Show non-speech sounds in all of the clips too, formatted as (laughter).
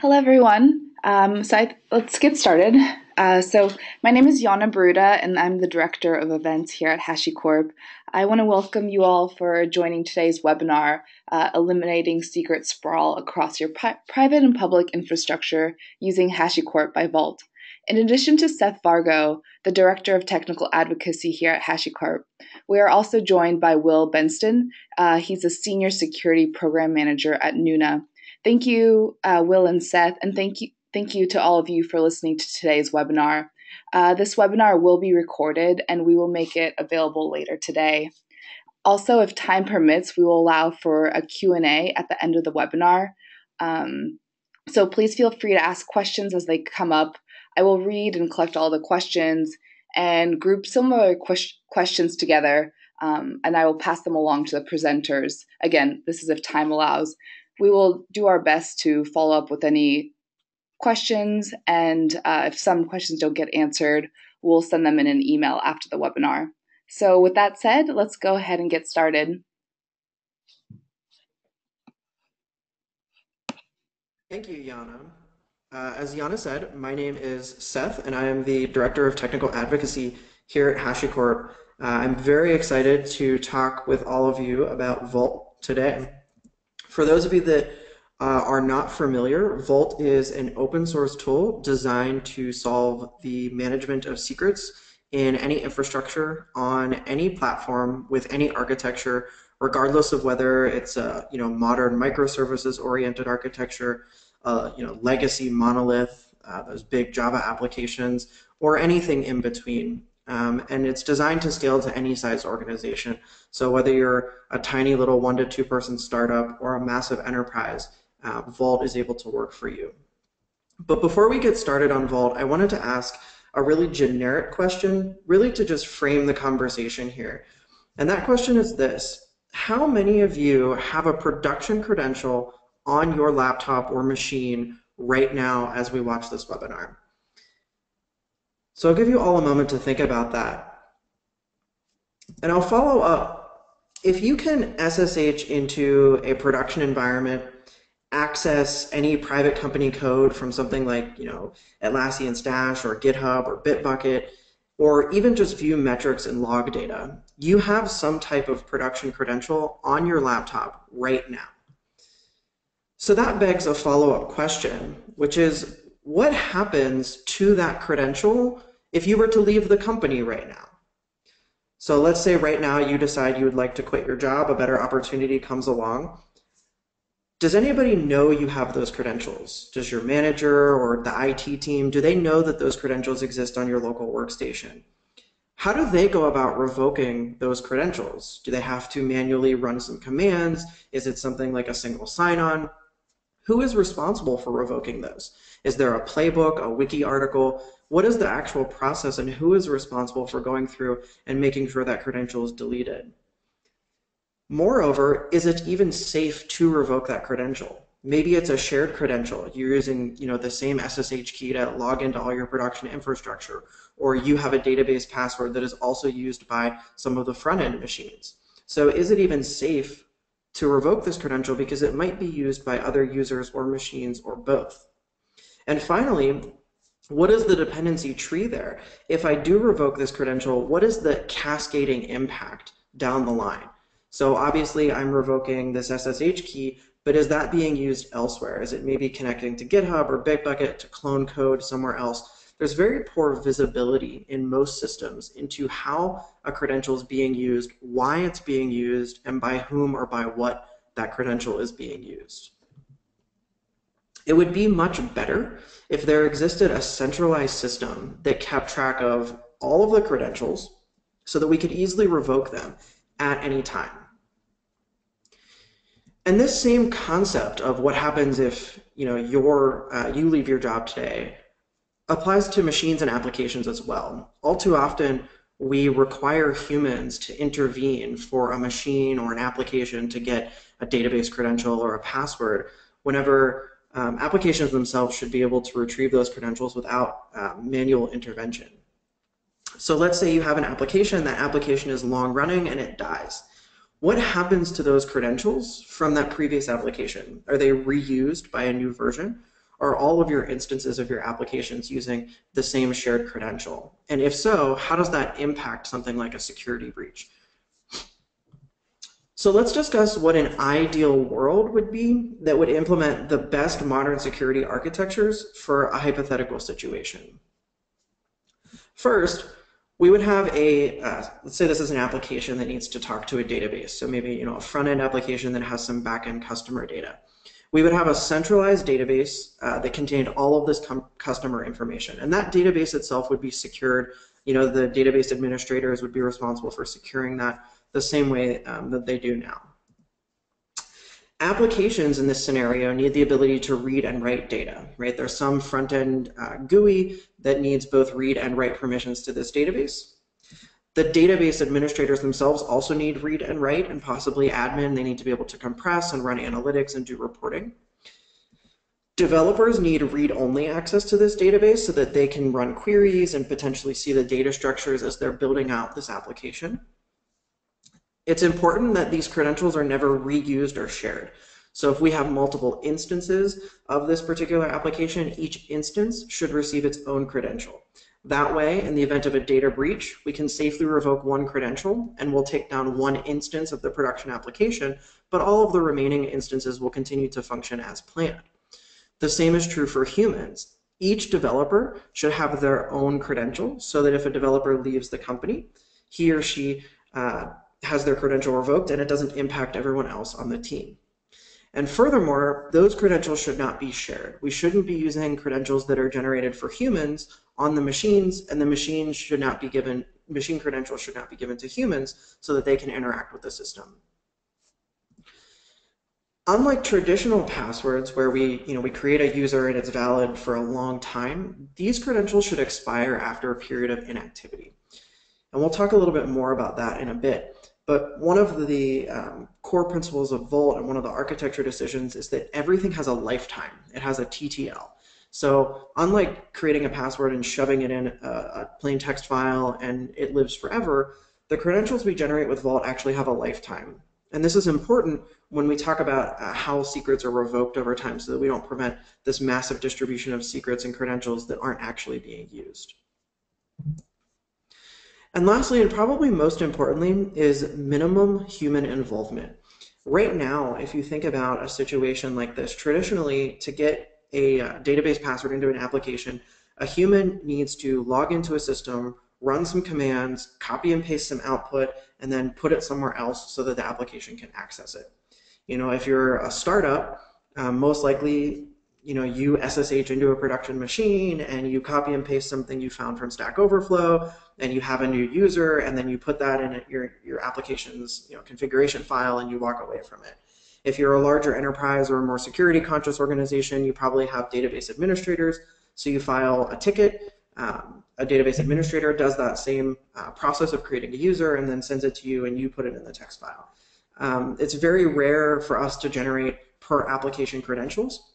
Hello, everyone. Um, so I, let's get started. Uh, so my name is Yana Baruda, and I'm the Director of Events here at HashiCorp. I want to welcome you all for joining today's webinar, uh, Eliminating Secret Sprawl Across Your pri- Private and Public Infrastructure Using HashiCorp by Vault. In addition to Seth Vargo, the Director of Technical Advocacy here at HashiCorp, we are also joined by Will Bengtson. Uh, he's a Senior Security Program Manager at Nuna. Thank you, uh, Will and Seth, and thank you, thank you to all of you for listening to today's webinar. Uh, this webinar will be recorded and we will make it available later today. Also, if time permits, we will allow for a Q&A at the end of the webinar. Um, so please feel free to ask questions as they come up. I will read and collect all the questions and group similar questions together, um, and I will pass them along to the presenters. Again, this is if time allows we will do our best to follow up with any questions. And uh, if some questions don't get answered, we'll send them in an email after the webinar. So, with that said, let's go ahead and get started. Thank you, Yana. Uh, as Yana said, my name is Seth, and I am the Director of Technical Advocacy here at HashiCorp. Uh, I'm very excited to talk with all of you about Vault today. For those of you that uh, are not familiar, Vault is an open source tool designed to solve the management of secrets in any infrastructure on any platform with any architecture, regardless of whether it's a you know modern microservices oriented architecture, uh, you know legacy monolith, uh, those big Java applications, or anything in between. Um, and it's designed to scale to any size organization. So whether you're a tiny little one to two person startup or a massive enterprise, uh, Vault is able to work for you. But before we get started on Vault, I wanted to ask a really generic question, really to just frame the conversation here. And that question is this How many of you have a production credential on your laptop or machine right now as we watch this webinar? So I'll give you all a moment to think about that. And I'll follow up. If you can SSH into a production environment, access any private company code from something like, you know, Atlassian Stash or GitHub or Bitbucket, or even just view metrics and log data, you have some type of production credential on your laptop right now. So that begs a follow-up question, which is what happens to that credential if you were to leave the company right now? So let's say right now you decide you would like to quit your job, a better opportunity comes along. Does anybody know you have those credentials? Does your manager or the IT team, do they know that those credentials exist on your local workstation? How do they go about revoking those credentials? Do they have to manually run some commands? Is it something like a single sign-on? Who is responsible for revoking those? Is there a playbook, a wiki article? What is the actual process and who is responsible for going through and making sure that credential is deleted? Moreover, is it even safe to revoke that credential? Maybe it's a shared credential. You're using you know, the same SSH key to log into all your production infrastructure, or you have a database password that is also used by some of the front-end machines. So is it even safe to revoke this credential because it might be used by other users or machines or both. And finally, what is the dependency tree there? If I do revoke this credential, what is the cascading impact down the line? So obviously I'm revoking this SSH key, but is that being used elsewhere? Is it maybe connecting to GitHub or Bitbucket to clone code somewhere else? there's very poor visibility in most systems into how a credential is being used, why it's being used, and by whom or by what that credential is being used. It would be much better if there existed a centralized system that kept track of all of the credentials so that we could easily revoke them at any time. And this same concept of what happens if you know your uh, you leave your job today applies to machines and applications as well. All too often, we require humans to intervene for a machine or an application to get a database credential or a password whenever um, applications themselves should be able to retrieve those credentials without uh, manual intervention. So let's say you have an application, that application is long running and it dies. What happens to those credentials from that previous application? Are they reused by a new version? are all of your instances of your applications using the same shared credential? And if so, how does that impact something like a security breach? So let's discuss what an ideal world would be that would implement the best modern security architectures for a hypothetical situation. First, we would have a, uh, let's say this is an application that needs to talk to a database. So maybe, you know, a front-end application that has some back-end customer data. We would have a centralized database uh, that contained all of this customer information. And that database itself would be secured. You know, the database administrators would be responsible for securing that the same way um, that they do now. Applications in this scenario need the ability to read and write data, right? There's some front-end uh, GUI that needs both read and write permissions to this database. The database administrators themselves also need read and write and possibly admin. They need to be able to compress and run analytics and do reporting. Developers need read-only access to this database so that they can run queries and potentially see the data structures as they're building out this application. It's important that these credentials are never reused or shared. So if we have multiple instances of this particular application, each instance should receive its own credential. That way, in the event of a data breach, we can safely revoke one credential and we'll take down one instance of the production application, but all of the remaining instances will continue to function as planned. The same is true for humans. Each developer should have their own credential so that if a developer leaves the company, he or she uh, has their credential revoked and it doesn't impact everyone else on the team. And furthermore, those credentials should not be shared. We shouldn't be using credentials that are generated for humans on the machines, and the machines should not be given, machine credentials should not be given to humans so that they can interact with the system. Unlike traditional passwords where we, you know, we create a user and it's valid for a long time, these credentials should expire after a period of inactivity. And we'll talk a little bit more about that in a bit. But one of the um, core principles of Vault and one of the architecture decisions is that everything has a lifetime. It has a TTL. So unlike creating a password and shoving it in a, a plain text file and it lives forever, the credentials we generate with Vault actually have a lifetime. And this is important when we talk about uh, how secrets are revoked over time so that we don't prevent this massive distribution of secrets and credentials that aren't actually being used. And lastly, and probably most importantly, is minimum human involvement. Right now, if you think about a situation like this, traditionally, to get a uh, database password into an application, a human needs to log into a system, run some commands, copy and paste some output, and then put it somewhere else so that the application can access it. You know, if you're a startup, um, most likely you know, you SSH into a production machine and you copy and paste something you found from Stack Overflow and you have a new user and then you put that in your, your application's you know, configuration file and you walk away from it. If you're a larger enterprise or a more security conscious organization, you probably have database administrators. So you file a ticket. Um, a database administrator does that same uh, process of creating a user and then sends it to you and you put it in the text file. Um, it's very rare for us to generate per application credentials.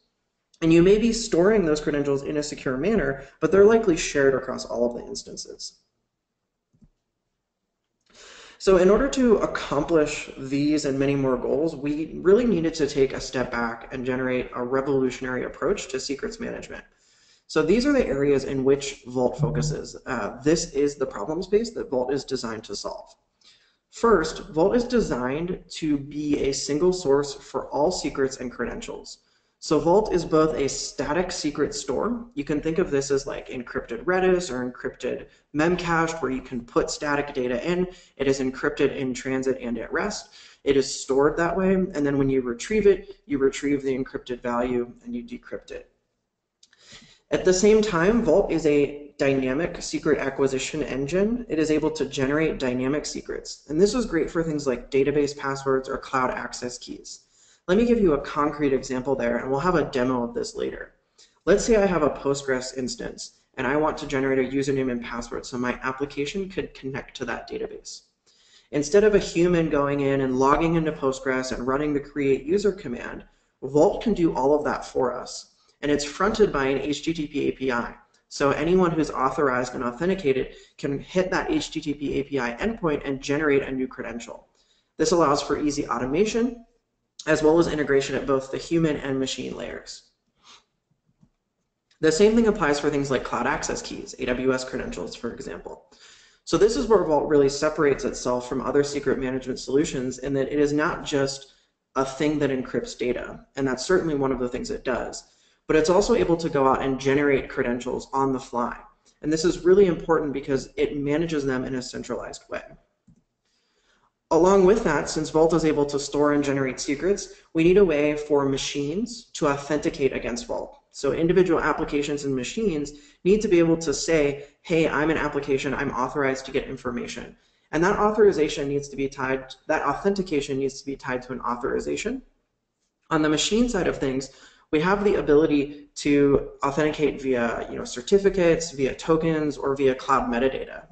And you may be storing those credentials in a secure manner, but they're likely shared across all of the instances. So in order to accomplish these and many more goals, we really needed to take a step back and generate a revolutionary approach to secrets management. So these are the areas in which Vault focuses. Uh, this is the problem space that Vault is designed to solve. First, Vault is designed to be a single source for all secrets and credentials. So Vault is both a static secret store. You can think of this as like encrypted Redis or encrypted Memcached where you can put static data in. It is encrypted in transit and at rest. It is stored that way, and then when you retrieve it, you retrieve the encrypted value and you decrypt it. At the same time, Vault is a dynamic secret acquisition engine. It is able to generate dynamic secrets. And this is great for things like database passwords or cloud access keys. Let me give you a concrete example there, and we'll have a demo of this later. Let's say I have a Postgres instance, and I want to generate a username and password so my application could connect to that database. Instead of a human going in and logging into Postgres and running the create user command, Vault can do all of that for us. And it's fronted by an HTTP API. So anyone who's authorized and authenticated can hit that HTTP API endpoint and generate a new credential. This allows for easy automation as well as integration at both the human and machine layers. The same thing applies for things like cloud access keys, AWS credentials, for example. So this is where Vault really separates itself from other secret management solutions in that it is not just a thing that encrypts data, and that's certainly one of the things it does, but it's also able to go out and generate credentials on the fly. And this is really important because it manages them in a centralized way. Along with that, since Vault is able to store and generate secrets, we need a way for machines to authenticate against Vault. So individual applications and machines need to be able to say, hey, I'm an application, I'm authorized to get information. And that authorization needs to be tied, that authentication needs to be tied to an authorization. On the machine side of things, we have the ability to authenticate via you know, certificates, via tokens, or via cloud metadata.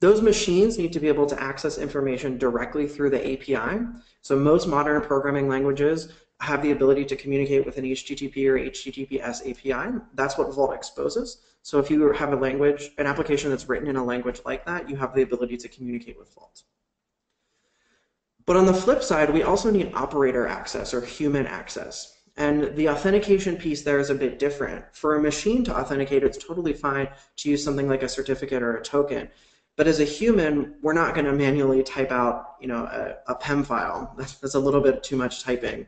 Those machines need to be able to access information directly through the API. So most modern programming languages have the ability to communicate with an HTTP or HTTPS API. That's what Vault exposes. So if you have a language, an application that's written in a language like that, you have the ability to communicate with Vault. But on the flip side, we also need operator access or human access. And the authentication piece there is a bit different. For a machine to authenticate, it's totally fine to use something like a certificate or a token. But as a human, we're not going to manually type out, you know, a, a PEM file. That's, a little bit too much typing.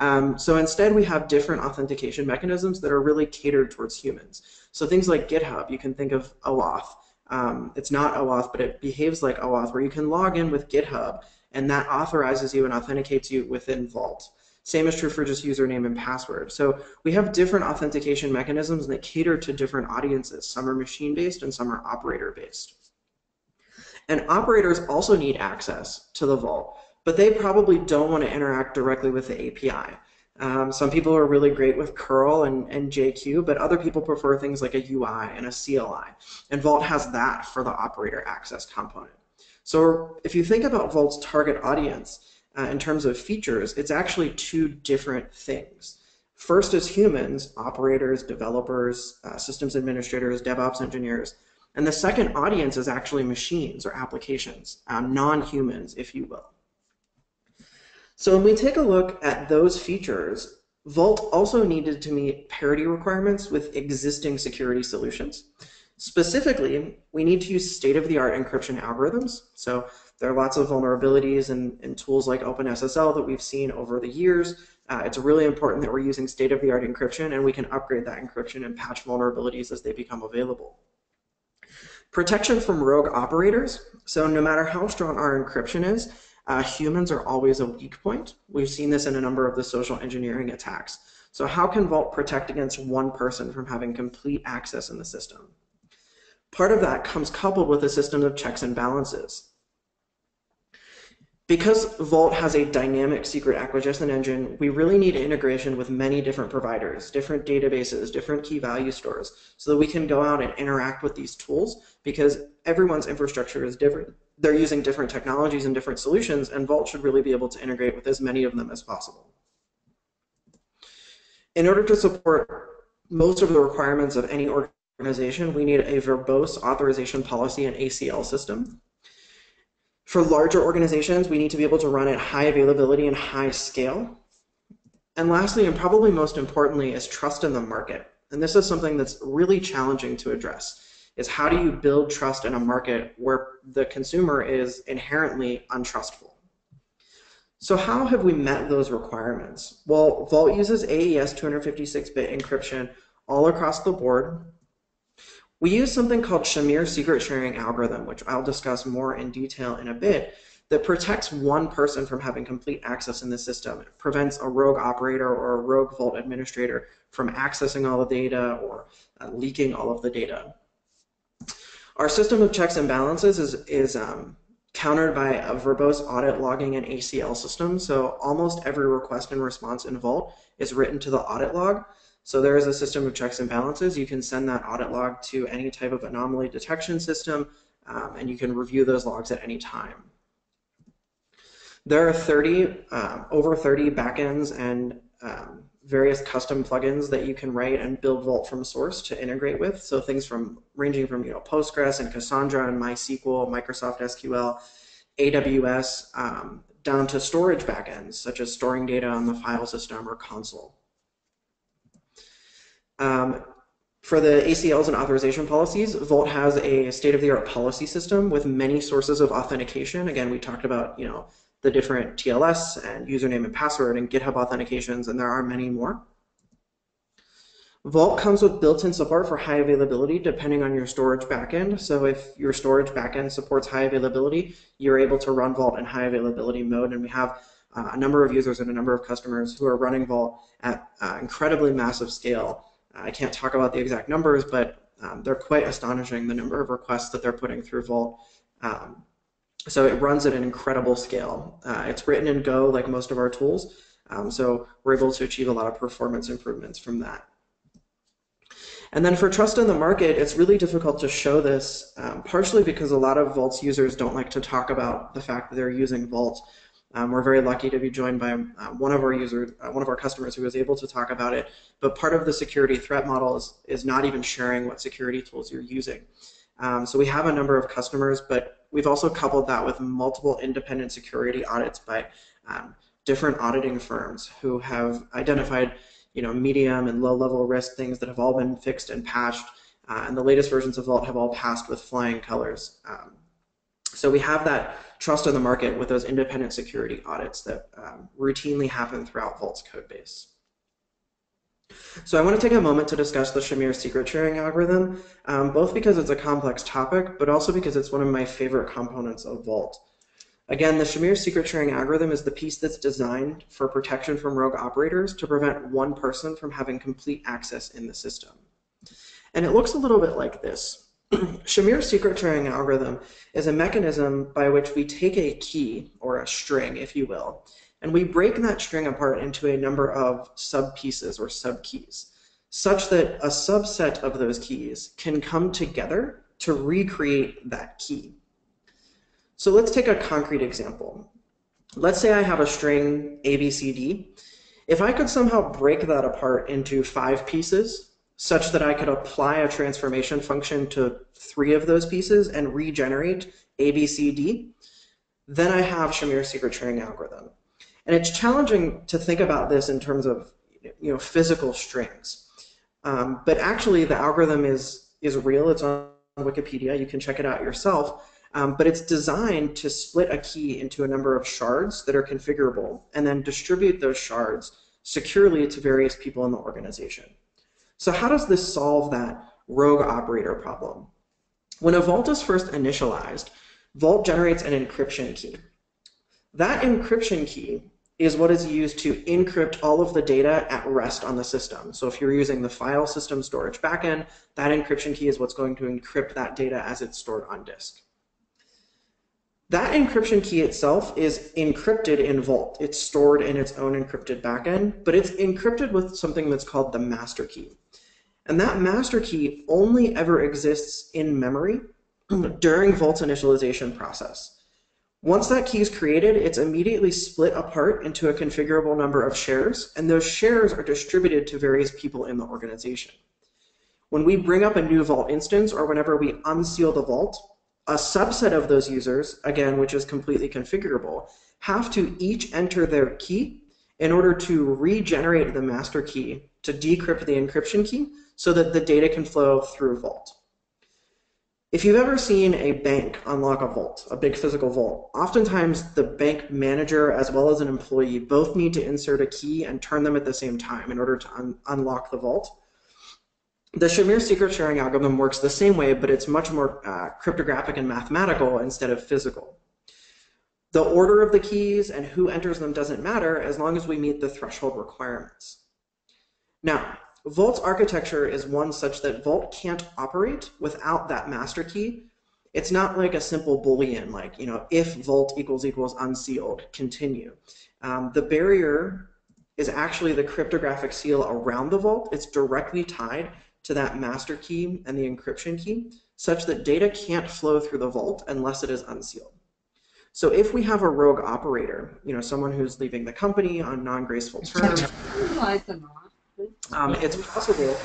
Um, so instead, we have different authentication mechanisms that are really catered towards humans. So things like GitHub, you can think of OAuth. Um, it's not OAuth, but it behaves like OAuth, where you can log in with GitHub, and that authorizes you and authenticates you within Vault. Same is true for just username and password. So we have different authentication mechanisms that cater to different audiences. Some are machine-based and some are operator-based. And operators also need access to the Vault but they probably don't want to interact directly with the API. Um, some people are really great with curl and, and JQ, but other people prefer things like a UI and a CLI. And Vault has that for the operator access component. So if you think about Vault's target audience uh, in terms of features, it's actually two different things. First is humans, operators, developers, uh, systems administrators, DevOps engineers. And the second audience is actually machines or applications, uh, non-humans, if you will. So when we take a look at those features, Vault also needed to meet parity requirements with existing security solutions. Specifically, we need to use state-of-the-art encryption algorithms. So there are lots of vulnerabilities in, tools like OpenSSL that we've seen over the years. Uh, it's really important that we're using state-of-the-art encryption and we can upgrade that encryption and patch vulnerabilities as they become available. Protection from rogue operators. So no matter how strong our encryption is, uh, humans are always a weak point. We've seen this in a number of the social engineering attacks. So how can Vault protect against one person from having complete access in the system? Part of that comes coupled with a system of checks and balances. Because Vault has a dynamic secret acquisition engine, we really need integration with many different providers, different databases, different key value stores, so that we can go out and interact with these tools because everyone's infrastructure is different they're using different technologies and different solutions, and Vault should really be able to integrate with as many of them as possible. In order to support most of the requirements of any organization, we need a verbose authorization policy and ACL system. For larger organizations, we need to be able to run at high availability and high scale. And lastly, and probably most importantly, is trust in the market. And this is something that's really challenging to address is how do you build trust in a market where the consumer is inherently untrustful? So how have we met those requirements? Well, Vault uses AES 256-bit encryption all across the board. We use something called Shamir secret sharing algorithm, which I'll discuss more in detail in a bit, that protects one person from having complete access in the system. It prevents a rogue operator or a rogue Vault administrator from accessing all the data or uh, leaking all of the data. Our system of checks and balances is, is um, countered by a verbose audit logging and ACL system. So almost every request and response in Vault is written to the audit log. So there is a system of checks and balances. You can send that audit log to any type of anomaly detection system, um, and you can review those logs at any time. There are 30, uh, over 30 backends and um, various custom plugins that you can write and build Vault from source to integrate with. So things from ranging from you know Postgres and Cassandra and MySQL, Microsoft SQL, AWS, um, down to storage backends such as storing data on the file system or Consul. Um, for the ACLs and authorization policies, Vault has a state-of-the-art policy system with many sources of authentication. Again, we talked about, you know, the different TLS and username and password and GitHub authentications, and there are many more. Vault comes with built-in support for high availability depending on your storage backend. So if your storage backend supports high availability, you're able to run Vault in high availability mode. And we have uh, a number of users and a number of customers who are running Vault at uh, incredibly massive scale I can't talk about the exact numbers, but um, they're quite astonishing, the number of requests that they're putting through Vault. Um, so it runs at an incredible scale. Uh, it's written in Go like most of our tools, um, so we're able to achieve a lot of performance improvements from that. And then for trust in the market, it's really difficult to show this, um, partially because a lot of Vault's users don't like to talk about the fact that they're using Vault. Um, we're very lucky to be joined by um, one of our users, uh, one of our customers who was able to talk about it. But part of the security threat model is, is not even sharing what security tools you're using. Um, so we have a number of customers, but we've also coupled that with multiple independent security audits by um, different auditing firms who have identified you know, medium and low level risk things that have all been fixed and patched. Uh, and the latest versions of Vault have all passed with flying colors. Um, so we have that trust in the market with those independent security audits that um, routinely happen throughout Vault's code base. So I want to take a moment to discuss the Shamir secret sharing algorithm, um, both because it's a complex topic, but also because it's one of my favorite components of Vault. Again, the Shamir secret sharing algorithm is the piece that's designed for protection from rogue operators to prevent one person from having complete access in the system. And it looks a little bit like this. (clears throat) Shamir's secret sharing algorithm is a mechanism by which we take a key, or a string, if you will, and we break that string apart into a number of sub-pieces or sub-keys, such that a subset of those keys can come together to recreate that key. So let's take a concrete example. Let's say I have a string ABCD. If I could somehow break that apart into five pieces, such that I could apply a transformation function to three of those pieces and regenerate ABCD, then I have Shamir's secret sharing algorithm. And it's challenging to think about this in terms of you know physical strings. Um, but actually, the algorithm is is real. It's on Wikipedia. You can check it out yourself. Um, but it's designed to split a key into a number of shards that are configurable and then distribute those shards securely to various people in the organization. So how does this solve that rogue operator problem? When a vault is first initialized, Vault generates an encryption key. That encryption key is what is used to encrypt all of the data at rest on the system. So if you're using the file system storage backend, that encryption key is what's going to encrypt that data as it's stored on disk. That encryption key itself is encrypted in Vault. It's stored in its own encrypted backend, but it's encrypted with something that's called the master key. And that master key only ever exists in memory (clears throat) during Vault's initialization process. Once that key is created, it's immediately split apart into a configurable number of shares, and those shares are distributed to various people in the organization. When we bring up a new Vault instance, or whenever we unseal the Vault, a subset of those users, again, which is completely configurable, have to each enter their key in order to regenerate the master key to decrypt the encryption key so that the data can flow through Vault. If you've ever seen a bank unlock a vault, a big physical vault, oftentimes the bank manager as well as an employee both need to insert a key and turn them at the same time in order to un unlock the vault. The Shamir secret sharing algorithm works the same way, but it's much more uh, cryptographic and mathematical instead of physical. The order of the keys and who enters them doesn't matter as long as we meet the threshold requirements. Now, Vault's architecture is one such that Vault can't operate without that master key. It's not like a simple boolean, like, you know, if Vault equals equals unsealed, continue. Um, the barrier is actually the cryptographic seal around the vault. It's directly tied to that master key and the encryption key, such that data can't flow through the vault unless it is unsealed. So if we have a rogue operator, you know, someone who's leaving the company on non-graceful terms, um, it's possible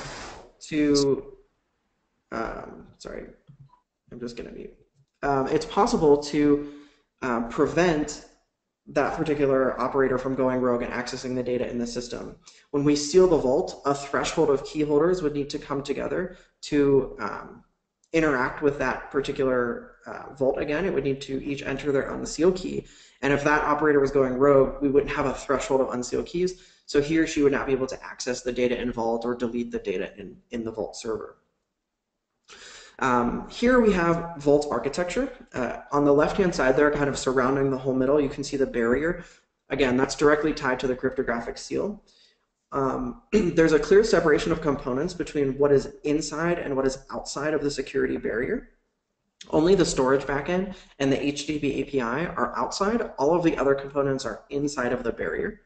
to, um, sorry, I'm just going to mute. Um, it's possible to uh, prevent that particular operator from going rogue and accessing the data in the system. When we seal the vault, a threshold of key holders would need to come together to um, interact with that particular uh, vault again. It would need to each enter their unseal key. And if that operator was going rogue, we wouldn't have a threshold of unsealed keys. So he or she would not be able to access the data in Vault or delete the data in, in the Vault server. Um, here we have Vault architecture. Uh, on the left-hand side there, kind of surrounding the whole middle, you can see the barrier. Again, that's directly tied to the cryptographic seal. Um, (clears throat) there's a clear separation of components between what is inside and what is outside of the security barrier. Only the storage backend and the HTTP API are outside. All of the other components are inside of the barrier.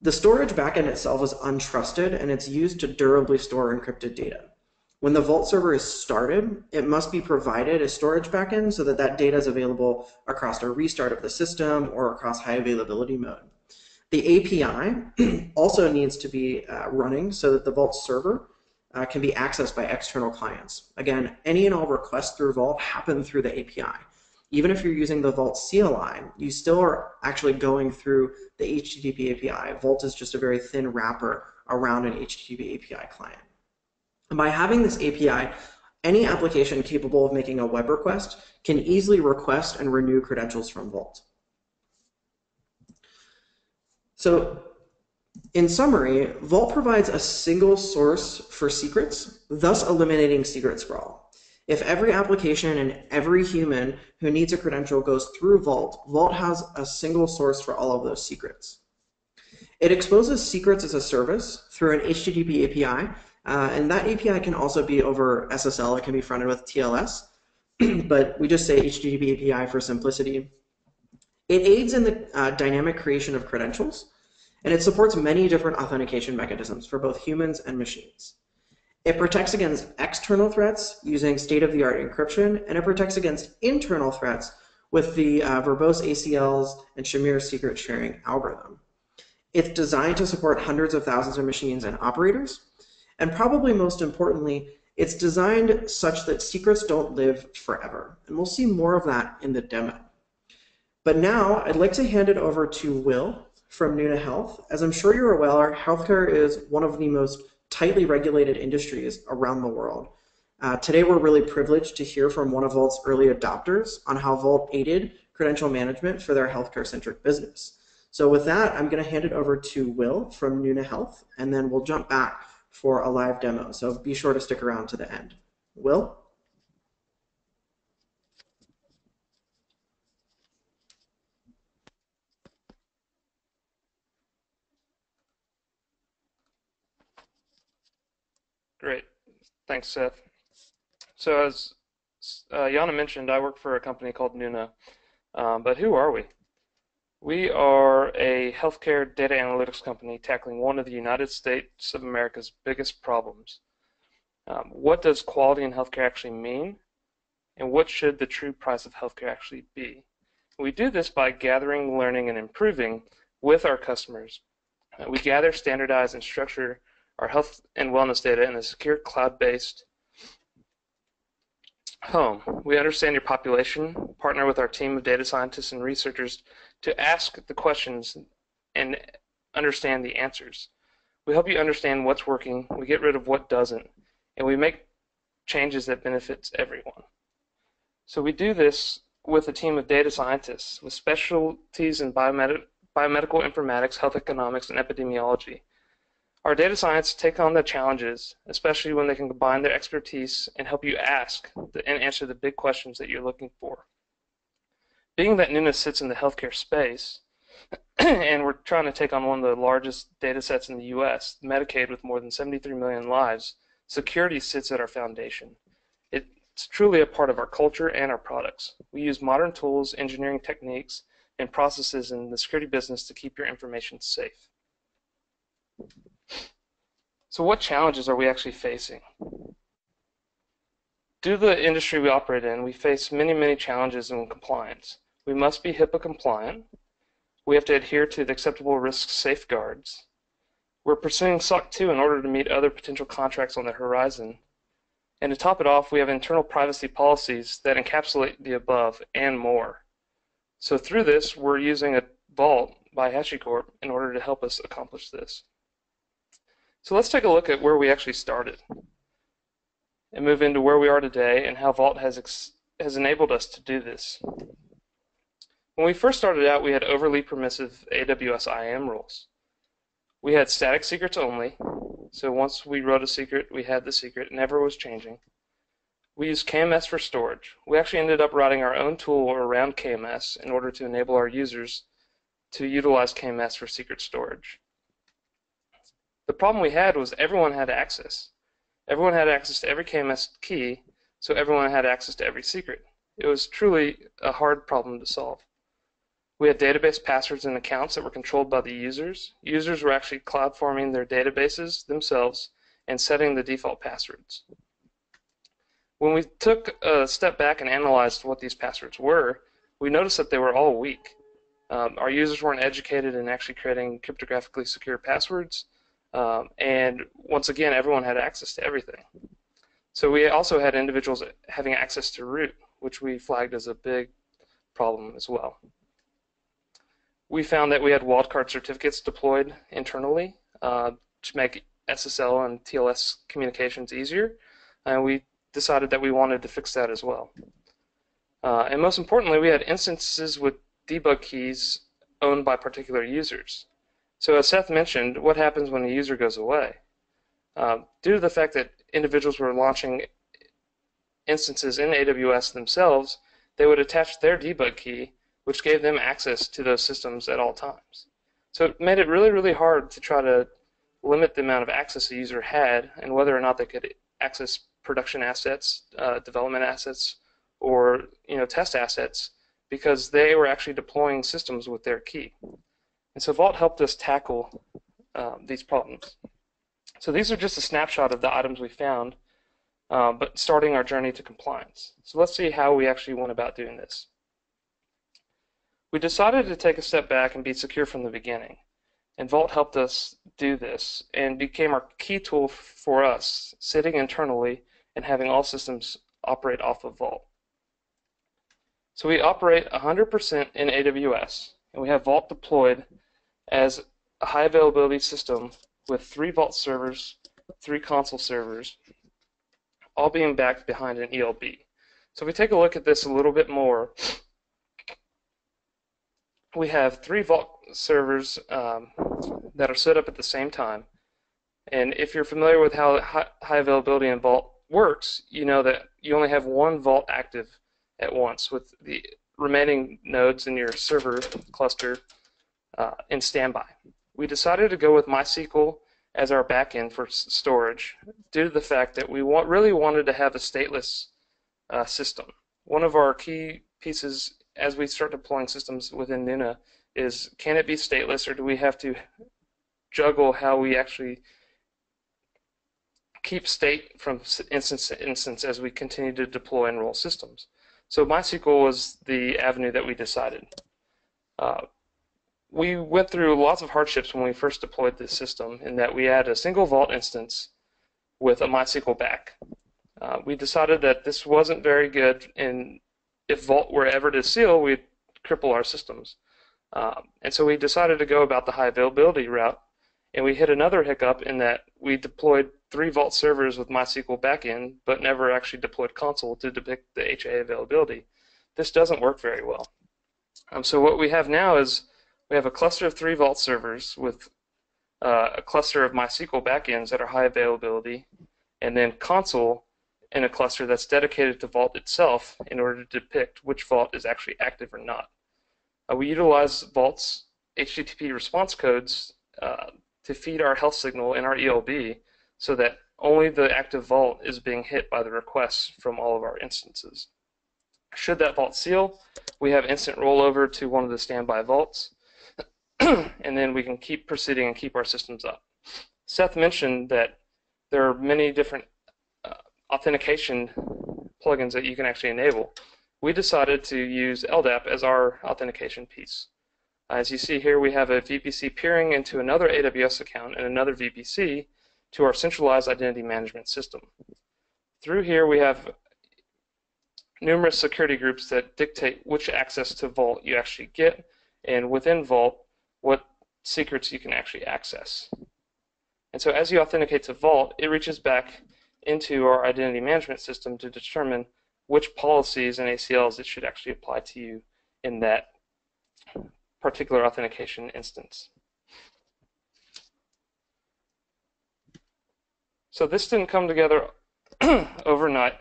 The storage backend itself is untrusted and it's used to durably store encrypted data. When the Vault server is started, it must be provided a storage backend so that that data is available across a restart of the system or across high availability mode. The API (clears throat) also needs to be uh, running so that the Vault server uh, can be accessed by external clients. Again, any and all requests through Vault happen through the API. Even if you're using the Vault CLI, you still are actually going through the HTTP API. Vault is just a very thin wrapper around an HTTP API client. And by having this API, any application capable of making a web request can easily request and renew credentials from Vault. So in summary, Vault provides a single source for secrets, thus eliminating secret sprawl. If every application and every human who needs a credential goes through Vault, Vault has a single source for all of those secrets. It exposes secrets as a service through an HTTP API uh, and that API can also be over SSL. It can be fronted with TLS, (clears throat) but we just say HTTP API for simplicity. It aids in the uh, dynamic creation of credentials, and it supports many different authentication mechanisms for both humans and machines. It protects against external threats using state-of-the-art encryption, and it protects against internal threats with the uh, verbose ACLs and Shamir secret sharing algorithm. It's designed to support hundreds of thousands of machines and operators, and probably most importantly, it's designed such that secrets don't live forever. And we'll see more of that in the demo. But now I'd like to hand it over to Will from Nuna Health. As I'm sure you're aware, healthcare is one of the most tightly regulated industries around the world. Uh, today we're really privileged to hear from one of Vault's early adopters on how Vault aided credential management for their healthcare-centric business. So with that, I'm going to hand it over to Will from Nuna Health, and then we'll jump back for a live demo. So be sure to stick around to the end. Will? Great. Thanks, Seth. So as uh, Jana mentioned, I work for a company called Nuna. Um, but who are we? We are a healthcare data analytics company tackling one of the United States of America's biggest problems. Um, what does quality in healthcare actually mean? And what should the true price of healthcare actually be? We do this by gathering, learning, and improving with our customers. Uh, we gather, standardize, and structure our health and wellness data in a secure cloud-based home. We understand your population, partner with our team of data scientists and researchers to ask the questions and understand the answers. We help you understand what's working, we get rid of what doesn't, and we make changes that benefits everyone. So we do this with a team of data scientists with specialties in biomed biomedical informatics, health economics, and epidemiology. Our data scientists take on the challenges, especially when they can combine their expertise and help you ask and answer the big questions that you're looking for being that Nuna sits in the healthcare space, (clears throat) and we're trying to take on one of the largest data sets in the U.S., Medicaid with more than 73 million lives, security sits at our foundation. It's truly a part of our culture and our products. We use modern tools, engineering techniques, and processes in the security business to keep your information safe. So what challenges are we actually facing? Due to the industry we operate in, we face many, many challenges in compliance. We must be HIPAA compliant. We have to adhere to the acceptable risk safeguards. We're pursuing SOC 2 in order to meet other potential contracts on the horizon. And to top it off, we have internal privacy policies that encapsulate the above and more. So through this, we're using a Vault by HashiCorp in order to help us accomplish this. So let's take a look at where we actually started and move into where we are today and how Vault has, has enabled us to do this. When we first started out, we had overly permissive AWS IAM rules. We had static secrets only, so once we wrote a secret, we had the secret, never was changing. We used KMS for storage. We actually ended up writing our own tool around KMS in order to enable our users to utilize KMS for secret storage. The problem we had was everyone had access. Everyone had access to every KMS key, so everyone had access to every secret. It was truly a hard problem to solve. We had database passwords and accounts that were controlled by the users. Users were actually cloud forming their databases themselves and setting the default passwords. When we took a step back and analyzed what these passwords were, we noticed that they were all weak. Um, our users weren't educated in actually creating cryptographically secure passwords, um, and once again, everyone had access to everything. So we also had individuals having access to root, which we flagged as a big problem as well. We found that we had wildcard certificates deployed internally uh, to make SSL and TLS communications easier, and we decided that we wanted to fix that as well. Uh, and most importantly, we had instances with debug keys owned by particular users. So as Seth mentioned, what happens when a user goes away? Uh, due to the fact that individuals were launching instances in AWS themselves, they would attach their debug key, which gave them access to those systems at all times. So it made it really, really hard to try to limit the amount of access a user had and whether or not they could access production assets, uh, development assets, or you know test assets because they were actually deploying systems with their key. And so Vault helped us tackle um, these problems. So these are just a snapshot of the items we found, uh, but starting our journey to compliance. So let's see how we actually went about doing this. We decided to take a step back and be secure from the beginning. And Vault helped us do this and became our key tool for us, sitting internally and having all systems operate off of Vault. So we operate 100% in AWS, and we have Vault deployed as a high availability system with three Vault servers, three Consul servers, all being backed behind an ELB. So if we take a look at this a little bit more, we have three Vault servers um, that are set up at the same time. And if you're familiar with how high availability in Vault works, you know that you only have one vault active at once with the remaining nodes in your server cluster uh, in standby. We decided to go with MySQL as our backend for storage due to the fact that we want, really wanted to have a stateless uh, system. One of our key pieces as we start deploying systems within Nuna is can it be stateless or do we have to juggle how we actually keep state from instance to instance as we continue to deploy and roll systems. So MySQL was the avenue that we decided. Uh, we went through lots of hardships when we first deployed this system in that we had a single Vault instance with a MySQL back. Uh, we decided that this wasn't very good, and if Vault were ever to seal, we'd cripple our systems. Um, and so we decided to go about the high availability route, and we hit another hiccup in that we deployed three Vault servers with MySQL backend, but never actually deployed Consul to depict the HA availability. This doesn't work very well. Um, so what we have now is we have a cluster of three Vault servers with uh, a cluster of MySQL backends that are high availability, and then Consul in a cluster that's dedicated to Vault itself in order to depict which Vault is actually active or not. Uh, we utilize Vault's HTTP response codes uh, to feed our health signal in our ELB so that only the active vault is being hit by the requests from all of our instances. Should that vault seal, we have instant rollover to one of the standby vaults, (clears throat) and then we can keep proceeding and keep our systems up. Seth mentioned that there are many different uh, authentication plugins that you can actually enable. We decided to use LDAP as our authentication piece. As you see here, we have a VPC peering into another AWS account and another VPC to our centralized identity management system. Through here, we have numerous security groups that dictate which access to Vault you actually get and within Vault, what secrets you can actually access. And so as you authenticate to Vault, it reaches back into our identity management system to determine which policies and ACLs it should actually apply to you in that particular authentication instance. So this didn't come together (clears throat) overnight,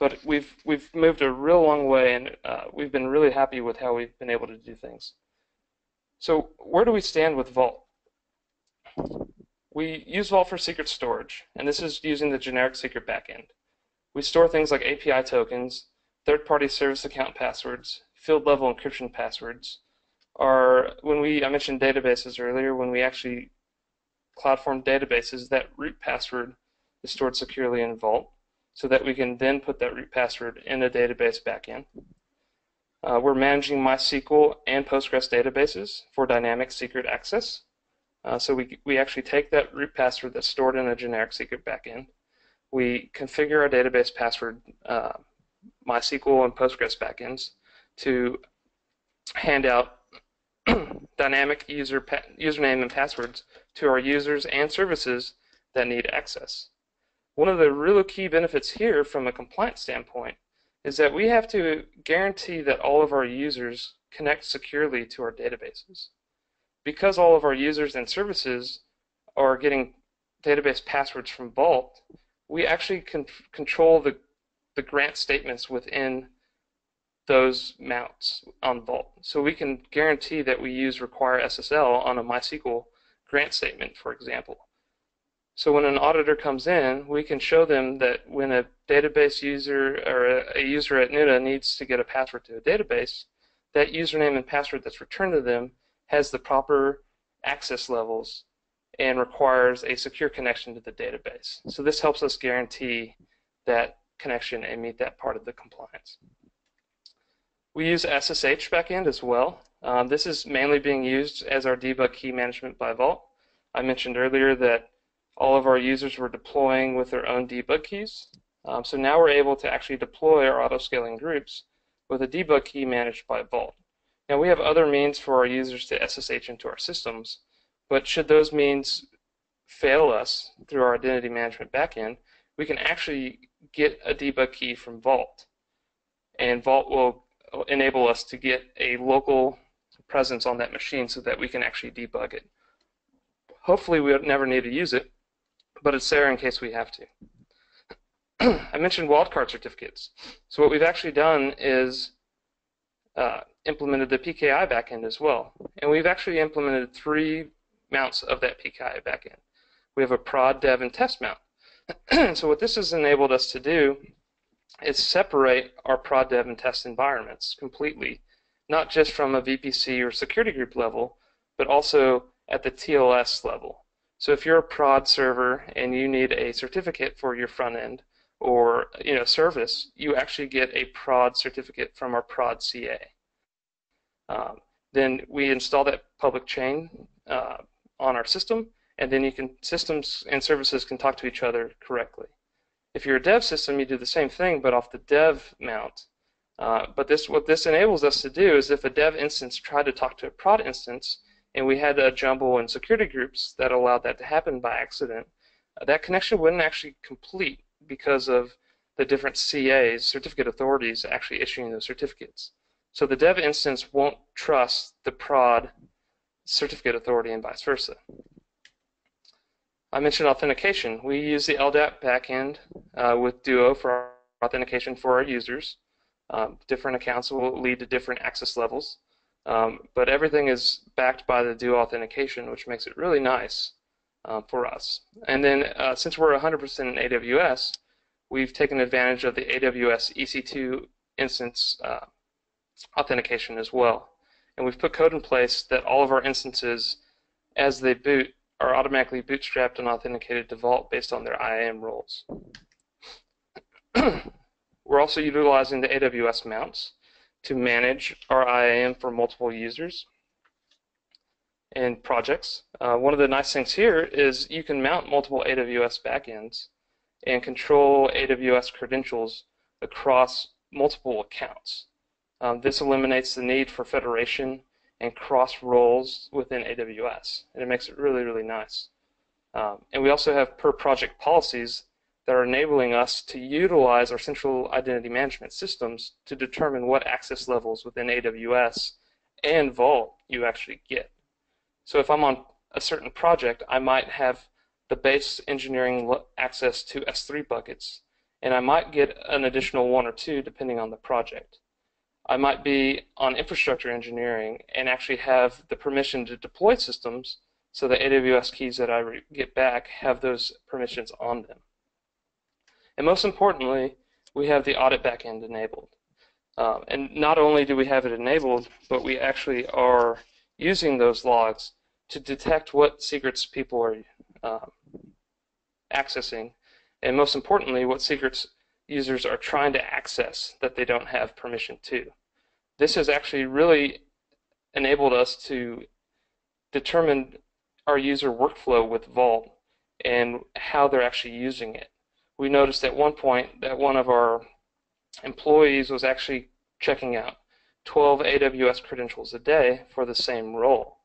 but we've we've moved a real long way, and uh, we've been really happy with how we've been able to do things. So where do we stand with Vault? We use Vault for secret storage, and this is using the generic secret backend. We store things like API tokens, third-party service account passwords, field-level encryption passwords. Our when we I mentioned databases earlier, when we actually CloudForm databases, that root password is stored securely in Vault so that we can then put that root password in a database backend. Uh, we're managing MySQL and Postgres databases for dynamic secret access. Uh, so we, we actually take that root password that's stored in a generic secret backend. We configure our database password, uh, MySQL and Postgres backends, to hand out (clears throat) dynamic user username and passwords to our users and services that need access. One of the really key benefits here from a compliance standpoint is that we have to guarantee that all of our users connect securely to our databases. Because all of our users and services are getting database passwords from Vault, we actually can control the, the grant statements within those mounts on Vault. So we can guarantee that we use require SSL on a MySQL grant statement, for example. So when an auditor comes in, we can show them that when a database user or a, a user at Nuna needs to get a password to a database, that username and password that's returned to them has the proper access levels and requires a secure connection to the database. So this helps us guarantee that connection and meet that part of the compliance. We use SSH backend as well. Um, this is mainly being used as our debug key management by Vault. I mentioned earlier that all of our users were deploying with their own debug keys. Um, so now we're able to actually deploy our auto-scaling groups with a debug key managed by Vault. Now we have other means for our users to SSH into our systems, but should those means fail us through our identity management backend, we can actually get a debug key from Vault. And Vault will enable us to get a local presence on that machine so that we can actually debug it. Hopefully we'll never need to use it, but it's there in case we have to. (clears throat) I mentioned wildcard certificates. So what we've actually done is uh, implemented the PKI backend as well. And we've actually implemented three mounts of that PKI backend. We have a prod, dev, and test mount. (clears throat) so what this has enabled us to do is separate our prod, dev, and test environments completely, not just from a VPC or security group level, but also at the TLS level. So if you're a prod server and you need a certificate for your front end or you know service, you actually get a prod certificate from our prod CA. Um, then we install that public chain uh, on our system, and then you can systems and services can talk to each other correctly. If you're a dev system, you do the same thing, but off the dev mount. Uh, but this what this enables us to do is if a dev instance tried to talk to a prod instance, and we had a jumble in security groups that allowed that to happen by accident, uh, that connection wouldn't actually complete because of the different CAs, certificate authorities, actually issuing those certificates. So the dev instance won't trust the prod certificate authority and vice versa. I mentioned authentication. We use the LDAP backend uh, with Duo for authentication for our users. Um, different accounts will lead to different access levels. Um, but everything is backed by the Duo authentication, which makes it really nice uh, for us. And then uh, since we're 100% in AWS, we've taken advantage of the AWS EC2 instance uh, authentication as well. And we've put code in place that all of our instances, as they boot, are automatically bootstrapped and authenticated to Vault based on their IAM roles. (clears throat) we're also utilizing the AWS mounts to manage our IAM for multiple users and projects. Uh, one of the nice things here is you can mount multiple AWS backends and control AWS credentials across multiple accounts. Um, this eliminates the need for federation and cross roles within AWS. And it makes it really, really nice. Um, and we also have per project policies that are enabling us to utilize our central identity management systems to determine what access levels within AWS and Vault you actually get. So if I'm on a certain project, I might have the base engineering access to S3 buckets, and I might get an additional one or two depending on the project. I might be on infrastructure engineering and actually have the permission to deploy systems so the AWS keys that I get back have those permissions on them. And most importantly, we have the audit backend enabled. Um, and not only do we have it enabled, but we actually are using those logs to detect what secrets people are um, accessing, and most importantly, what secrets users are trying to access that they don't have permission to. This has actually really enabled us to determine our user workflow with Vault and how they're actually using it we noticed at one point that one of our employees was actually checking out 12 AWS credentials a day for the same role.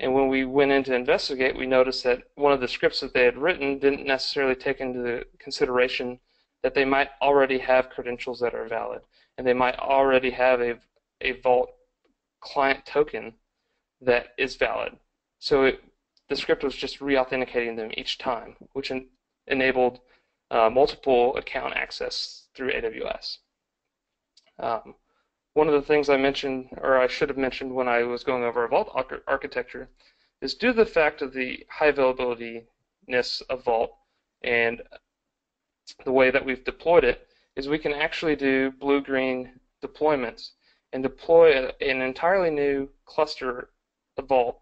And when we went in to investigate, we noticed that one of the scripts that they had written didn't necessarily take into consideration that they might already have credentials that are valid, and they might already have a, a Vault client token that is valid. So it, the script was just re-authenticating them each time, which en enabled uh, multiple account access through AWS. Um, one of the things I mentioned, or I should have mentioned when I was going over Vault architecture, is due to the fact of the high availability ness of Vault and the way that we've deployed it, is we can actually do blue-green deployments and deploy an entirely new cluster of Vault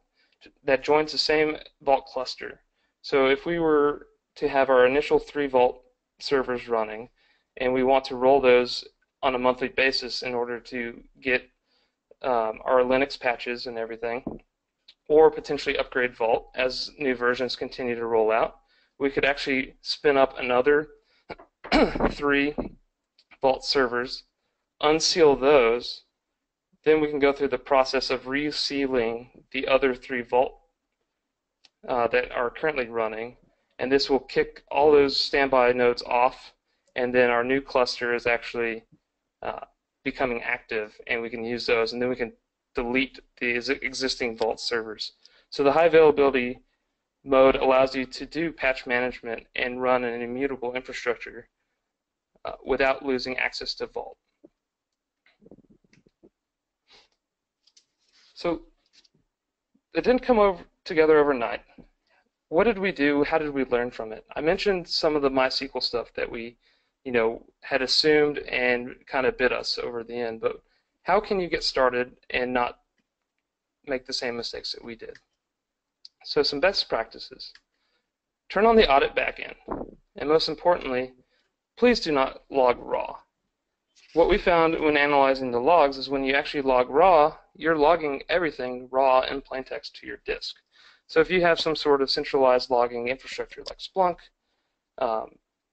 that joins the same Vault cluster. So if we were to have our initial three Vault servers running, and we want to roll those on a monthly basis in order to get um, our Linux patches and everything, or potentially upgrade Vault as new versions continue to roll out. We could actually spin up another (clears throat) three Vault servers, unseal those, then we can go through the process of resealing the other three Vault uh, that are currently running, and this will kick all those standby nodes off, and then our new cluster is actually uh, becoming active, and we can use those, and then we can delete the existing Vault servers. So the high availability mode allows you to do patch management and run an immutable infrastructure uh, without losing access to Vault. So it didn't come over together overnight what did we do? How did we learn from it? I mentioned some of the MySQL stuff that we, you know, had assumed and kind of bit us over the end. But how can you get started and not make the same mistakes that we did? So some best practices. Turn on the audit backend. And most importantly, please do not log raw. What we found when analyzing the logs is when you actually log raw, you're logging everything raw in plain text to your disk. So if you have some sort of centralized logging infrastructure like Splunk, um,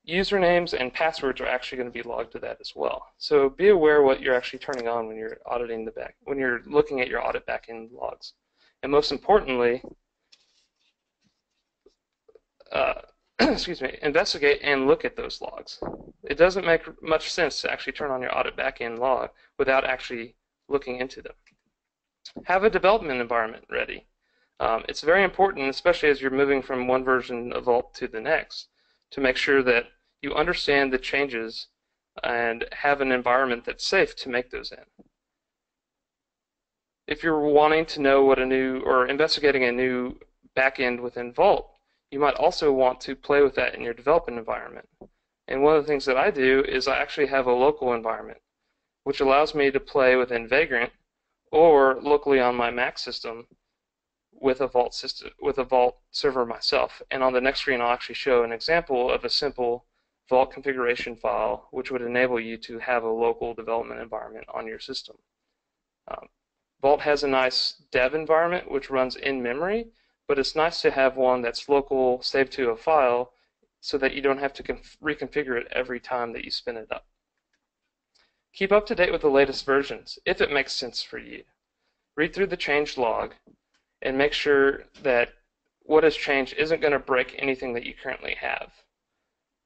usernames and passwords are actually going to be logged to that as well. So be aware what you're actually turning on when you're auditing the back, when you're looking at your audit backend logs. And most importantly, uh, (clears throat) excuse me, investigate and look at those logs. It doesn't make much sense to actually turn on your audit backend log without actually looking into them. Have a development environment ready. Um, it's very important, especially as you're moving from one version of Vault to the next, to make sure that you understand the changes and have an environment that's safe to make those in. If you're wanting to know what a new or investigating a new backend within Vault, you might also want to play with that in your development environment. And one of the things that I do is I actually have a local environment, which allows me to play within Vagrant or locally on my Mac system with a Vault system with a Vault server myself. And on the next screen, I'll actually show an example of a simple Vault configuration file, which would enable you to have a local development environment on your system. Um, Vault has a nice dev environment which runs in memory, but it's nice to have one that's local, saved to a file, so that you don't have to reconfigure it every time that you spin it up. Keep up to date with the latest versions, if it makes sense for you. read through the change log, and make sure that what has changed isn't going to break anything that you currently have.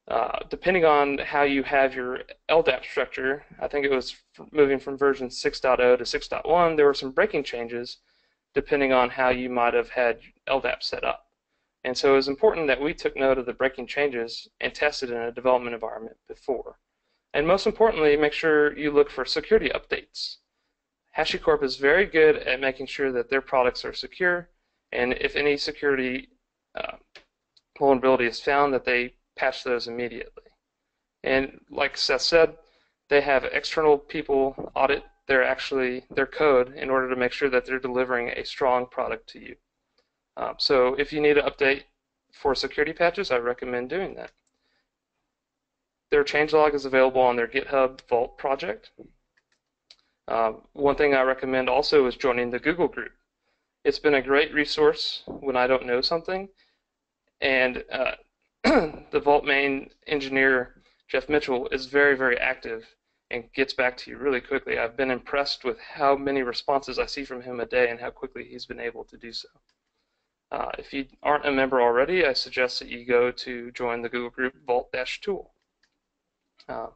Uh, depending on how you have your LDAP structure, I think it was moving from version 6.0 to 6.1, there were some breaking changes depending on how you might have had LDAP set up. And so it was important that we took note of the breaking changes and tested in a development environment before. And most importantly, make sure you look for security updates. HashiCorp is very good at making sure that their products are secure, and if any security uh, vulnerability is found, that they patch those immediately. And like Seth said, they have external people audit their actually their code in order to make sure that they're delivering a strong product to you. Um, so if you need an update for security patches, I recommend doing that. Their changelog is available on their GitHub Vault project. Uh, one thing I recommend also is joining the Google group. It's been a great resource when I don't know something, and uh, (clears throat) the Vault main engineer, Jeff Mitchell, is very, very active and gets back to you really quickly. I've been impressed with how many responses I see from him a day and how quickly he's been able to do so. Uh, if you aren't a member already, I suggest that you go to join the Google group Vault-Tool. Uh,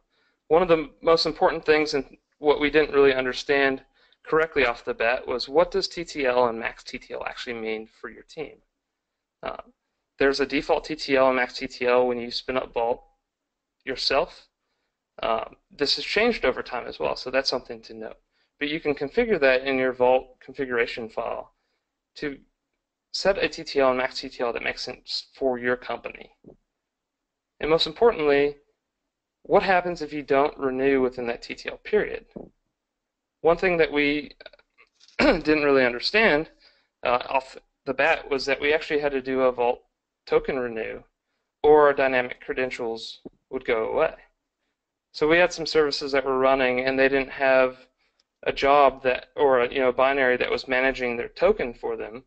one of the most important things and what we didn't really understand correctly off the bat was what does TTL and max TTL actually mean for your team? Uh, there's a default TTL and max TTL when you spin up Vault yourself. Um, this has changed over time as well, so that's something to note. But you can configure that in your Vault configuration file to set a TTL and max TTL that makes sense for your company. And most importantly, what happens if you don't renew within that TTL period? One thing that we (clears throat) didn't really understand uh, off the bat was that we actually had to do a Vault token renew, or our dynamic credentials would go away. So we had some services that were running and they didn't have a job that or a you know binary that was managing their token for them.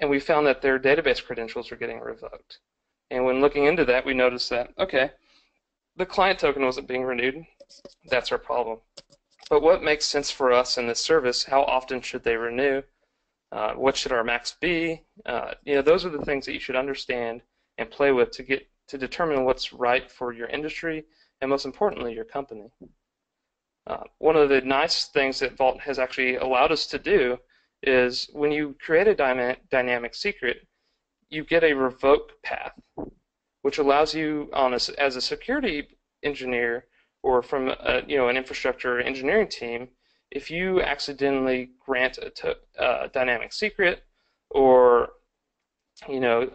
And we found that their database credentials were getting revoked. And when looking into that, we noticed that okay, the client token wasn't being renewed. That's our problem. But what makes sense for us in this service? How often should they renew? Uh, what should our max be? Uh, you know, those are the things that you should understand and play with to get to determine what's right for your industry and most importantly, your company. Uh, one of the nice things that Vault has actually allowed us to do is when you create a dyna dynamic secret, you get a revoke path, which allows you, on a, as a security engineer or from a, you know an infrastructure engineering team, if you accidentally grant a uh, dynamic secret or you know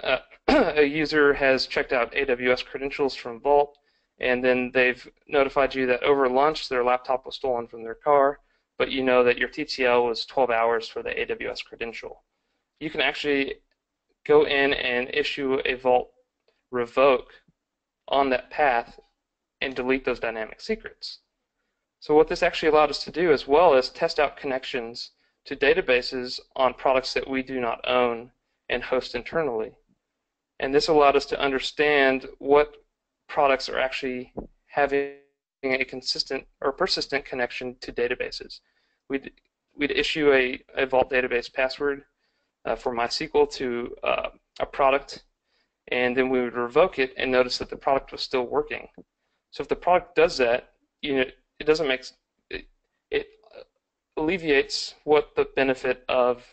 a (clears throat) user has checked out AWS credentials from Vault and then they've notified you that over lunch their laptop was stolen from their car, but you know that your TTL was 12 hours for the AWS credential. You can actually go in and issue a Vault revoke on that path and delete those dynamic secrets. So what this actually allowed us to do as well is test out connections to databases on products that we do not own and host internally. And this allowed us to understand what products are actually having a consistent or persistent connection to databases. We'd, we'd issue a, a Vault database password uh, for MySQL to uh, a product, and then we would revoke it and notice that the product was still working. So if the product does that, you know, it doesn't make it, it alleviates what the benefit of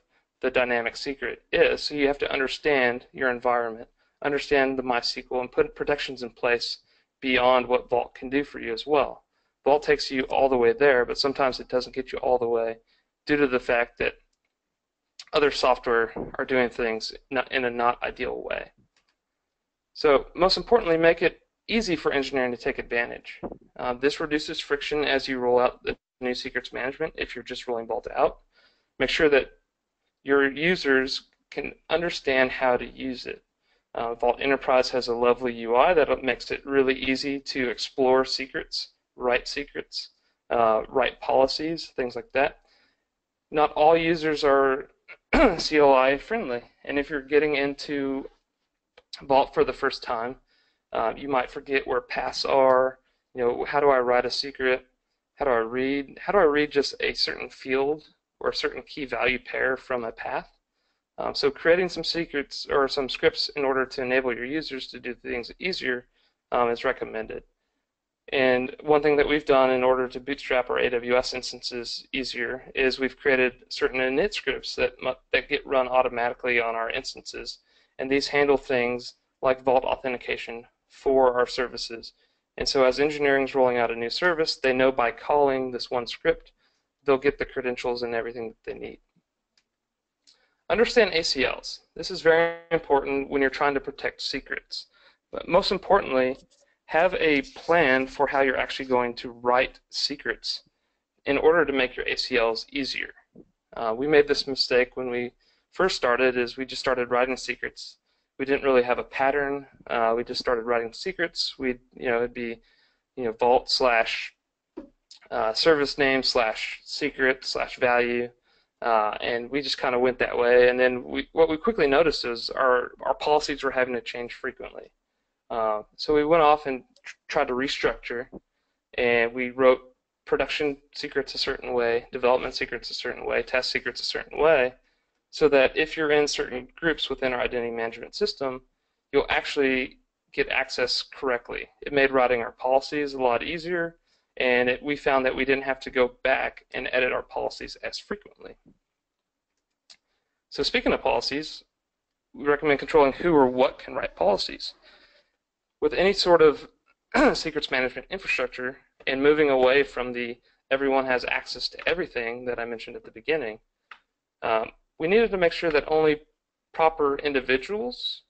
the dynamic secret is. So you have to understand your environment understand the MySQL and put protections in place beyond what Vault can do for you as well. Vault takes you all the way there, but sometimes it doesn't get you all the way due to the fact that other software are doing things in a not ideal way. So most importantly, make it easy for engineering to take advantage. Uh, this reduces friction as you roll out the new secrets management if you're just rolling Vault out. Make sure that your users can understand how to use it. Uh, Vault Enterprise has a lovely UI that makes it really easy to explore secrets, write secrets, uh, write policies, things like that. Not all users are (clears throat) CLI friendly, and if you're getting into Vault for the first time, uh, you might forget where paths are. You know, how do I write a secret? How do I read? How do I read just a certain field or a certain key value pair from a path. Um, so creating some secrets or some scripts in order to enable your users to do things easier um, is recommended. And one thing that we've done in order to bootstrap our AWS instances easier is we've created certain init scripts that, that get run automatically on our instances. And these handle things like Vault authentication for our services. And so as engineering is rolling out a new service, they know by calling this one script, they'll get the credentials and everything that they need. Understand ACLs. This is very important when you're trying to protect secrets. But most importantly, have a plan for how you're actually going to write secrets in order to make your ACLs easier. Uh, we made this mistake when we first started is we just started writing secrets. We didn't really have a pattern. Uh, we just started writing secrets. We'd, you know, it'd be, you know, vault slash uh, service name slash secret slash value. Uh, and we just kind of went that way. And then we, what we quickly noticed is our, our policies were having to change frequently. Uh, so we went off and tr tried to restructure, and we wrote production secrets a certain way, development secrets a certain way, test secrets a certain way, so that if you're in certain groups within our identity management system, you'll actually get access correctly. It made writing our policies a lot easier, and it, we found that we didn't have to go back and edit our policies as frequently. So speaking of policies, we recommend controlling who or what can write policies with any sort of (clears throat) secrets management infrastructure and moving away from the everyone has access to everything that I mentioned at the beginning, um, we needed to make sure that only proper individuals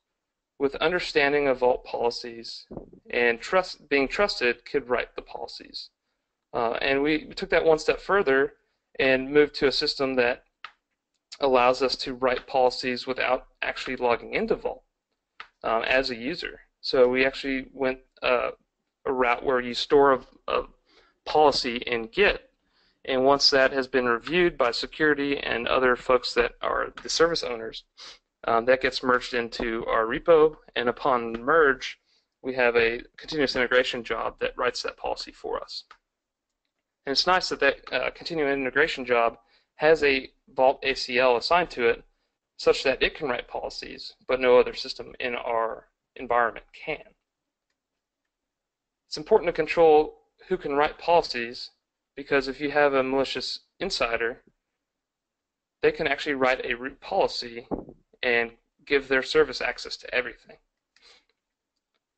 with understanding of vault policies and trust being trusted could write the policies. Uh, and we, took that one step further and moved to a system that allows us to write policies without actually logging into Vault um, as a user. So we actually went uh, a route where you store a, a, policy in Git, and once that has been reviewed by security and other folks that are the service owners, um, that gets merged into our repo, and upon merge, we have a continuous integration job that writes that policy for us. And it's nice that that uh, continuous integration job has a Vault ACL assigned to it, such that it can write policies, but no other system in our environment can. It's important to control who can write policies because if you have a malicious insider, they can actually write a root policy and give their service access to everything.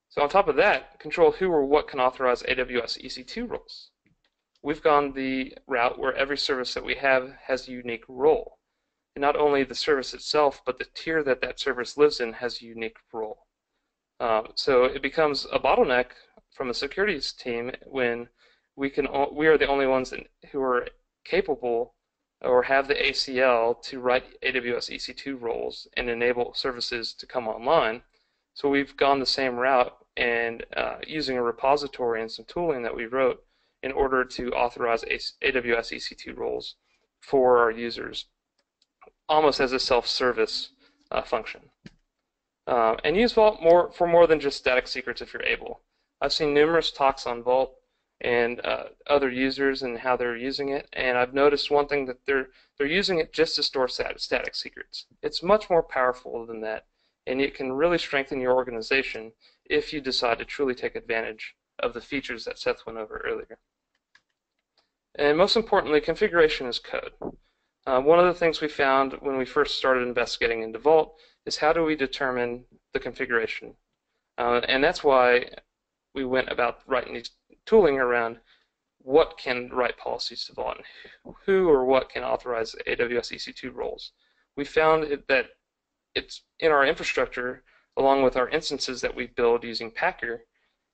So on top of that, control who or what can authorize AWS EC2 roles. We've gone the route where every service that we have has a unique role. And not only the service itself, but the tier that that service lives in has a unique role. Um, so it becomes a bottleneck from a securities team when we can we are the only ones that, who are capable or have the ACL to write AWS EC2 roles and enable services to come online. So we've gone the same route and uh, using a repository and some tooling that we wrote in order to authorize AWS EC2 roles for our users, almost as a self-service uh, function. Um, and use Vault more for more than just static secrets if you're able. I've seen numerous talks on Vault and uh, other users and how they're using it, and I've noticed one thing that they're they're using it just to store stat static secrets. It's much more powerful than that, and it can really strengthen your organization if you decide to truly take advantage of the features that Seth went over earlier. And most importantly, configuration is code. Uh, one of the things we found when we first started investigating into Vault is how do we determine the configuration? Uh, and that's why we went about writing these tooling around what can write policies to Vault and who or what can authorize AWS EC2 roles. We found it, that it's in our infrastructure, along with our instances that we build using Packer,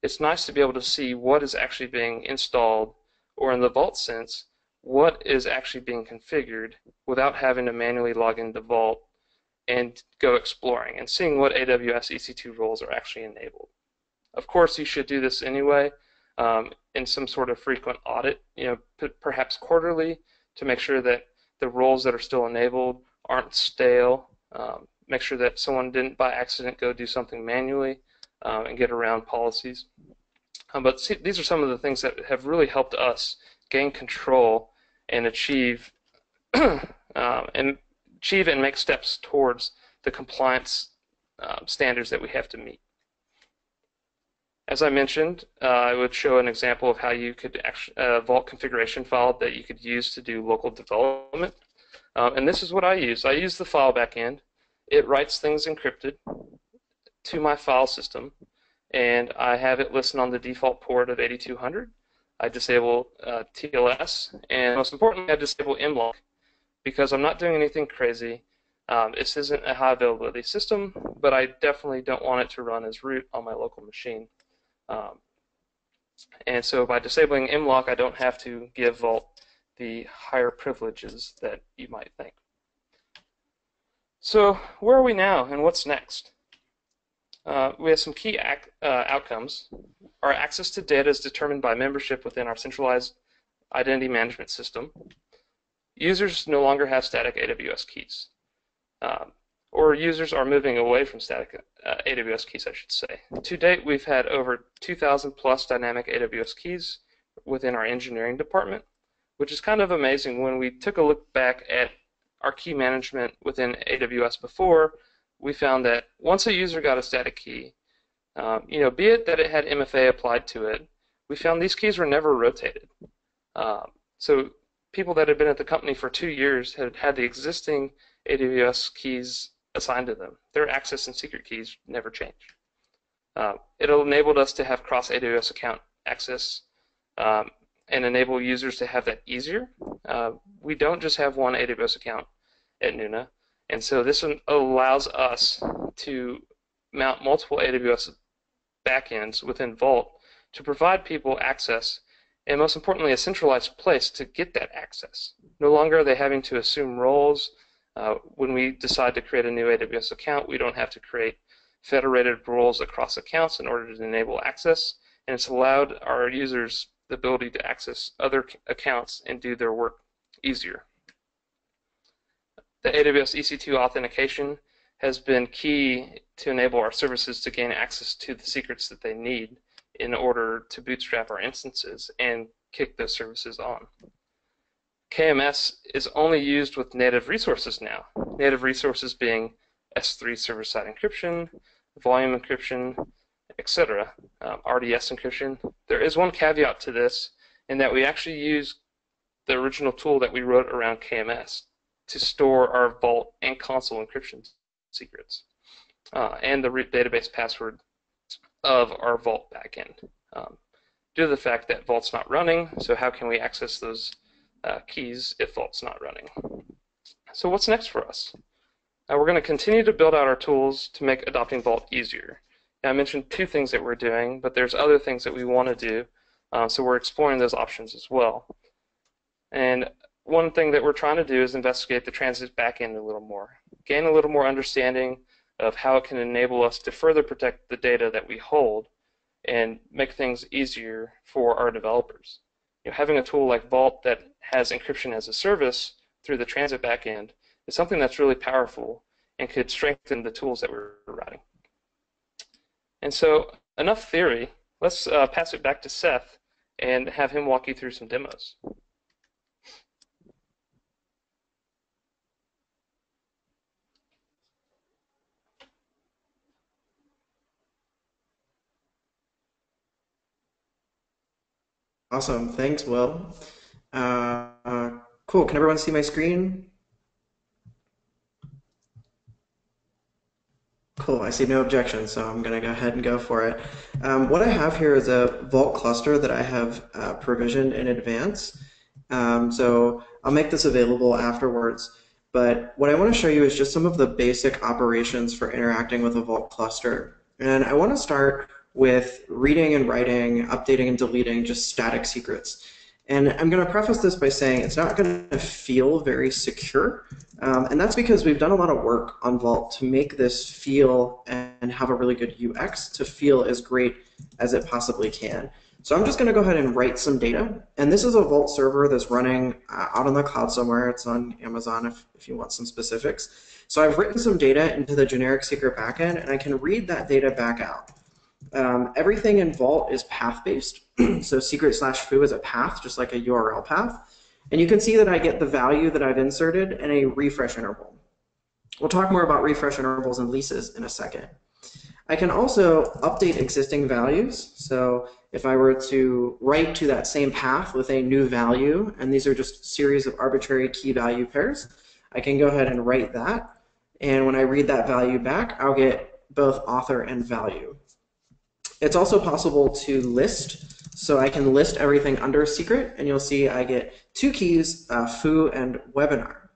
it's nice to be able to see what is actually being installed, or in the Vault sense, what is actually being configured without having to manually log into Vault and go exploring and seeing what AWS EC2 roles are actually enabled. Of course, you should do this anyway um, in some sort of frequent audit, you know, perhaps quarterly, to make sure that the roles that are still enabled aren't stale. Um, make sure that someone didn't by accident go do something manually um, and get around policies. Um, but see, these are some of the things that have really helped us gain control and achieve (clears throat) um, and achieve and make steps towards the compliance um, standards that we have to meet. As I mentioned, uh, I would show an example of how you could actually, uh, Vault configuration file that you could use to do local development. Um, and this is what I use. I use the file backend. It writes things encrypted to my file system, and I have it listed on the default port of 8200. I disable uh, TLS, and most importantly, I disable mlock because I'm not doing anything crazy. Um, this isn't a high availability system, but I definitely don't want it to run as root on my local machine. Um, and so by disabling mlock, I don't have to give Vault the higher privileges that you might think. So where are we now and what's next? Uh, we have some key uh, outcomes. Our access to data is determined by membership within our centralized identity management system. Users no longer have static AWS keys. Um, or users are moving away from static uh, AWS keys, I should say. To date, we've had over 2,000 plus dynamic AWS keys within our engineering department, which is kind of amazing when we took a look back at our key management within AWS before, we found that once a user got a static key, um, you know, be it that it had MFA applied to it, we found these keys were never rotated. Um, so people that had been at the company for two years had had the existing AWS keys assigned to them. Their access and secret keys never change. Uh, it enabled us to have cross AWS account access um, and enable users to have that easier. Uh, we don't just have one AWS account at Nuna. And so this allows us to mount multiple AWS backends within Vault to provide people access and most importantly a centralized place to get that access. No longer are they having to assume roles. Uh, when we decide to create a new AWS account, we don't have to create federated roles across accounts in order to enable access, and it's allowed our users the ability to access other accounts and do their work easier. The AWS EC2 authentication has been key to enable our services to gain access to the secrets that they need in order to bootstrap our instances and kick those services on. KMS is only used with native resources now. Native resources being S3 server-side encryption, volume encryption, etc., um, RDS encryption. There is one caveat to this in that we actually use the original tool that we wrote around KMS to store our Vault and Consul encryption secrets uh, and the root database password of our Vault backend. Um, due to the fact that Vault's not running, so how can we access those uh, keys if Vault's not running? So what's next for us? Uh, we're going to continue to build out our tools to make adopting Vault easier. Now, I mentioned two things that we're doing, but there's other things that we want to do, uh, so we're exploring those options as well. And one thing that we're trying to do is investigate the transit backend a little more, gain a little more understanding of how it can enable us to further protect the data that we hold and make things easier for our developers. You know, having a tool like Vault that has encryption as a service through the transit backend is something that's really powerful and could strengthen the tools that we're writing. And so, enough theory. Let's uh, pass it back to Seth and have him walk you through some demos. Awesome. Thanks, Will. Uh, uh, cool. Can everyone see my screen? Cool. I see no objections, so I'm going to go ahead and go for it. Um, what I have here is a Vault cluster that I have uh, provisioned in advance. Um, so I'll make this available afterwards. But what I want to show you is just some of the basic operations for interacting with a Vault cluster. And I want to start with reading and writing, updating and deleting just static secrets. And I'm going to preface this by saying it's not going to feel very secure. Um, and that's because we've done a lot of work on Vault to make this feel and have a really good UX to feel as great as it possibly can. So I'm just going to go ahead and write some data. And this is a Vault server that's running uh, out on the cloud somewhere. It's on Amazon if, if you want some specifics. So I've written some data into the generic secret backend, and I can read that data back out. Um, everything in Vault is path-based. (clears throat) so secret slash foo is a path, just like a URL path. And you can see that I get the value that I've inserted and a refresh interval. We'll talk more about refresh intervals and leases in a second. I can also update existing values. So if I were to write to that same path with a new value, and these are just a series of arbitrary key value pairs, I can go ahead and write that. And when I read that value back, I'll get both author and value. It's also possible to list. So I can list everything under secret, and you'll see I get two keys, uh, foo and webinar.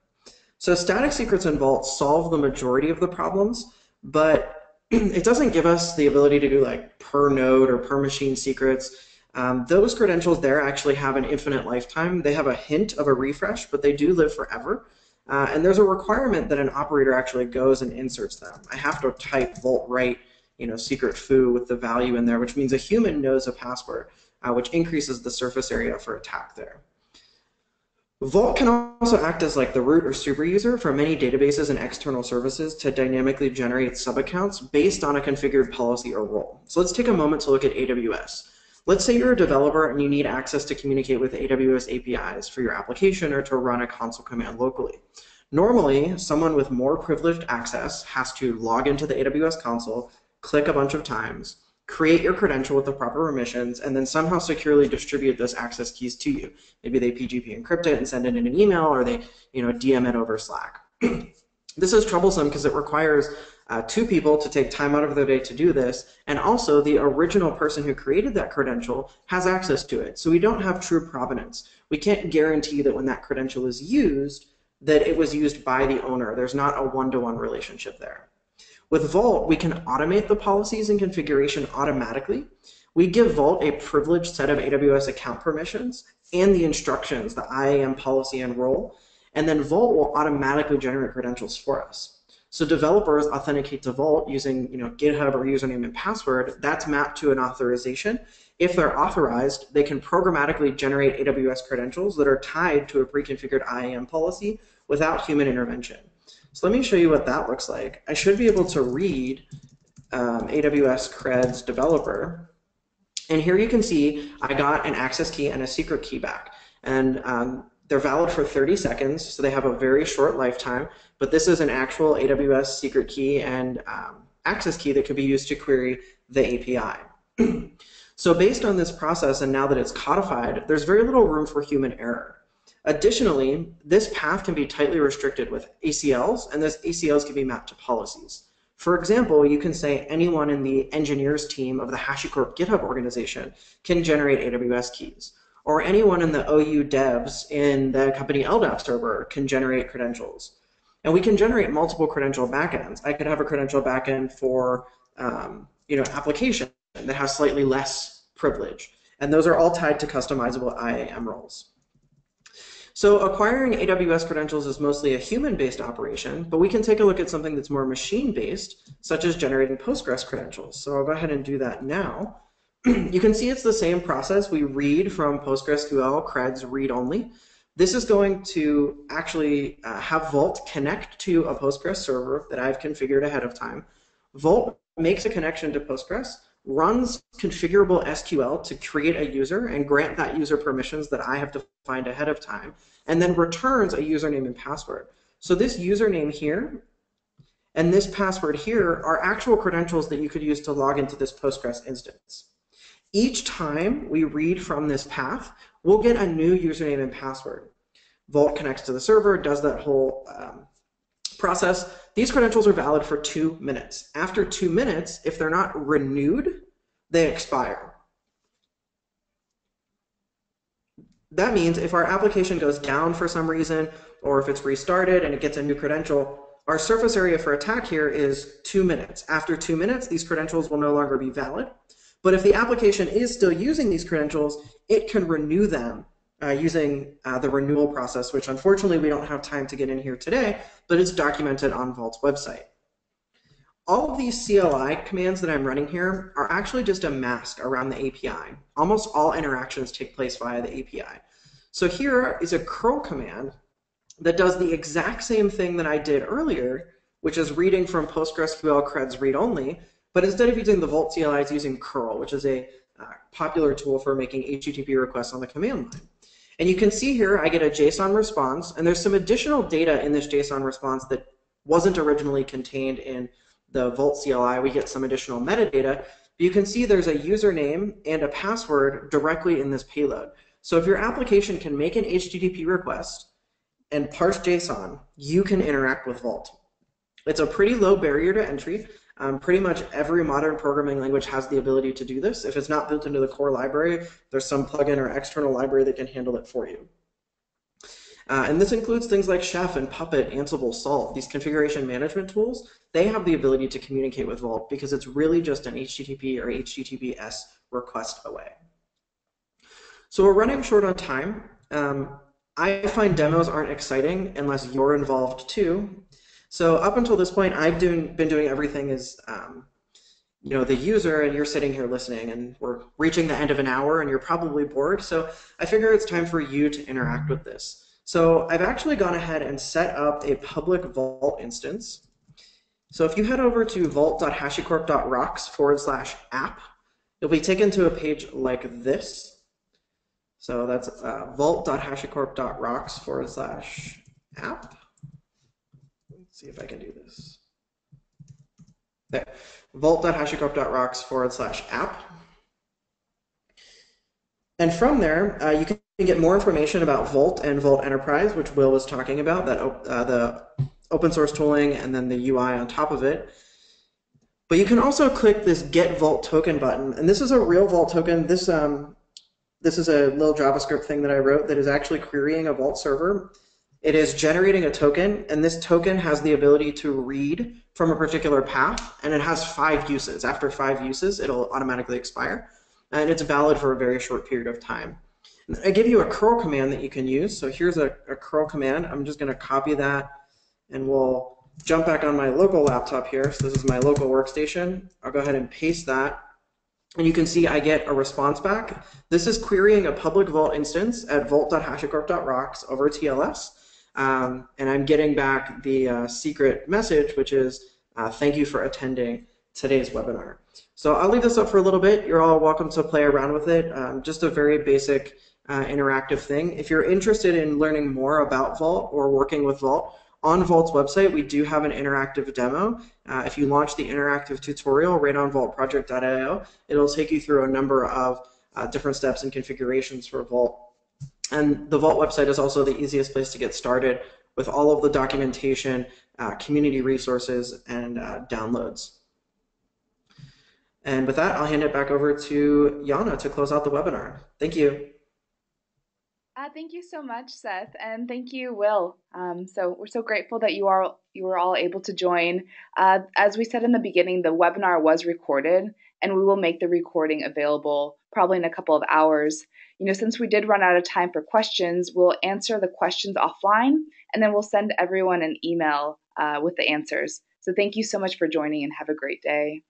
So static secrets in Vault solve the majority of the problems, but (clears throat) it doesn't give us the ability to do like per node or per machine secrets. Um, those credentials there actually have an infinite lifetime. They have a hint of a refresh, but they do live forever. Uh, and there's a requirement that an operator actually goes and inserts them. I have to type vault write you know, secret foo with the value in there, which means a human knows a password, uh, which increases the surface area for attack there. Vault can also act as like the root or super user for many databases and external services to dynamically generate subaccounts based on a configured policy or role. So let's take a moment to look at AWS. Let's say you're a developer and you need access to communicate with AWS APIs for your application or to run a console command locally. Normally, someone with more privileged access has to log into the AWS console, click a bunch of times, create your credential with the proper permissions, and then somehow securely distribute those access keys to you. Maybe they PGP encrypt it and send it in an email, or they you know, DM it over Slack. (clears throat) this is troublesome because it requires uh, two people to take time out of their day to do this, and also the original person who created that credential has access to it. So we don't have true provenance. We can't guarantee that when that credential is used, that it was used by the owner. There's not a one-to-one -one relationship there. With Vault, we can automate the policies and configuration automatically. We give Vault a privileged set of AWS account permissions and the instructions, the IAM policy and role, and then Vault will automatically generate credentials for us. So developers authenticate to Vault using you know, GitHub or username and password. That's mapped to an authorization. If they're authorized, they can programmatically generate AWS credentials that are tied to a pre-configured IAM policy without human intervention. So let me show you what that looks like. I should be able to read um, AWS Creds developer. And here you can see I got an access key and a secret key back. And um, they're valid for 30 seconds, so they have a very short lifetime. But this is an actual AWS secret key and um, access key that could be used to query the API. (clears throat) so based on this process, and now that it's codified, there's very little room for human error. Additionally, this path can be tightly restricted with ACLs, and those ACLs can be mapped to policies. For example, you can say anyone in the engineers team of the HashiCorp GitHub organization can generate AWS keys, or anyone in the OU devs in the company LDAP server can generate credentials. And we can generate multiple credential backends. I could have a credential backend for um, you know, application that has slightly less privilege. And those are all tied to customizable IAM roles. So acquiring AWS credentials is mostly a human-based operation, but we can take a look at something that's more machine-based, such as generating Postgres credentials. So I'll go ahead and do that now. (clears throat) you can see it's the same process. We read from PostgreSQL creds read-only. This is going to actually uh, have Vault connect to a Postgres server that I've configured ahead of time. Vault makes a connection to Postgres, runs configurable SQL to create a user and grant that user permissions that I have defined ahead of time, and then returns a username and password. So this username here and this password here are actual credentials that you could use to log into this Postgres instance. Each time we read from this path, we'll get a new username and password. Vault connects to the server, does that whole um, process. These credentials are valid for two minutes. After two minutes, if they're not renewed, they expire. That means if our application goes down for some reason, or if it's restarted and it gets a new credential, our surface area for attack here is two minutes. After two minutes, these credentials will no longer be valid. But if the application is still using these credentials, it can renew them uh, using uh, the renewal process, which unfortunately we don't have time to get in here today, but it's documented on Vault's website. All of these CLI commands that I'm running here are actually just a mask around the API. Almost all interactions take place via the API. So here is a curl command that does the exact same thing that I did earlier, which is reading from PostgreSQL creds read-only, but instead of using the Vault CLI, it's using curl, which is a uh, popular tool for making HTTP requests on the command line. And you can see here I get a JSON response, and there's some additional data in this JSON response that wasn't originally contained in the Vault CLI. We get some additional metadata. You can see there's a username and a password directly in this payload. So if your application can make an HTTP request and parse JSON, you can interact with Vault. It's a pretty low barrier to entry. Um, pretty much every modern programming language has the ability to do this. If it's not built into the core library, there's some plugin or external library that can handle it for you. Uh, and this includes things like Chef and Puppet, Ansible, Salt. These configuration management tools, they have the ability to communicate with Vault because it's really just an HTTP or HTTPS request away. So we're running short on time. Um, I find demos aren't exciting unless you're involved too. So up until this point, I've doing, been doing everything as um, you know the user, and you're sitting here listening, and we're reaching the end of an hour, and you're probably bored. So I figure it's time for you to interact with this. So I've actually gone ahead and set up a public Vault instance. So if you head over to vault.hashicorp.rocks forward slash app, you'll be taken to a page like this. So that's uh, vault.hashicorp.rocks forward slash app. See if I can do this. There. Vault.hashicorp.rocks forward slash app. And from there, uh, you can get more information about Vault and Vault Enterprise, which Will was talking about, that uh, the open source tooling and then the UI on top of it. But you can also click this Get Vault Token button, and this is a real Vault token. This um, this is a little JavaScript thing that I wrote that is actually querying a Vault server. It is generating a token, and this token has the ability to read from a particular path, and it has five uses. After five uses, it'll automatically expire, and it's valid for a very short period of time. I give you a curl command that you can use. So here's a, a curl command. I'm just going to copy that, and we'll jump back on my local laptop here. So this is my local workstation. I'll go ahead and paste that. And you can see I get a response back. This is querying a public Vault instance at vault.hashicorp.rocks over TLS. Um, and I'm getting back the uh, secret message, which is uh, thank you for attending today's webinar. So I'll leave this up for a little bit. You're all welcome to play around with it. Um, just a very basic uh, interactive thing. If you're interested in learning more about Vault or working with Vault, on Vault's website, we do have an interactive demo. Uh, if you launch the interactive tutorial right on vaultproject.io, it'll take you through a number of uh, different steps and configurations for Vault and the Vault website is also the easiest place to get started with all of the documentation, uh, community resources, and uh, downloads. And with that, I'll hand it back over to Yana to close out the webinar. Thank you. Uh, thank you so much, Seth, and thank you, Will. Um, so we're so grateful that you are you were all able to join. Uh, as we said in the beginning, the webinar was recorded, and we will make the recording available probably in a couple of hours you know, since we did run out of time for questions, we'll answer the questions offline and then we'll send everyone an email uh, with the answers. So thank you so much for joining and have a great day.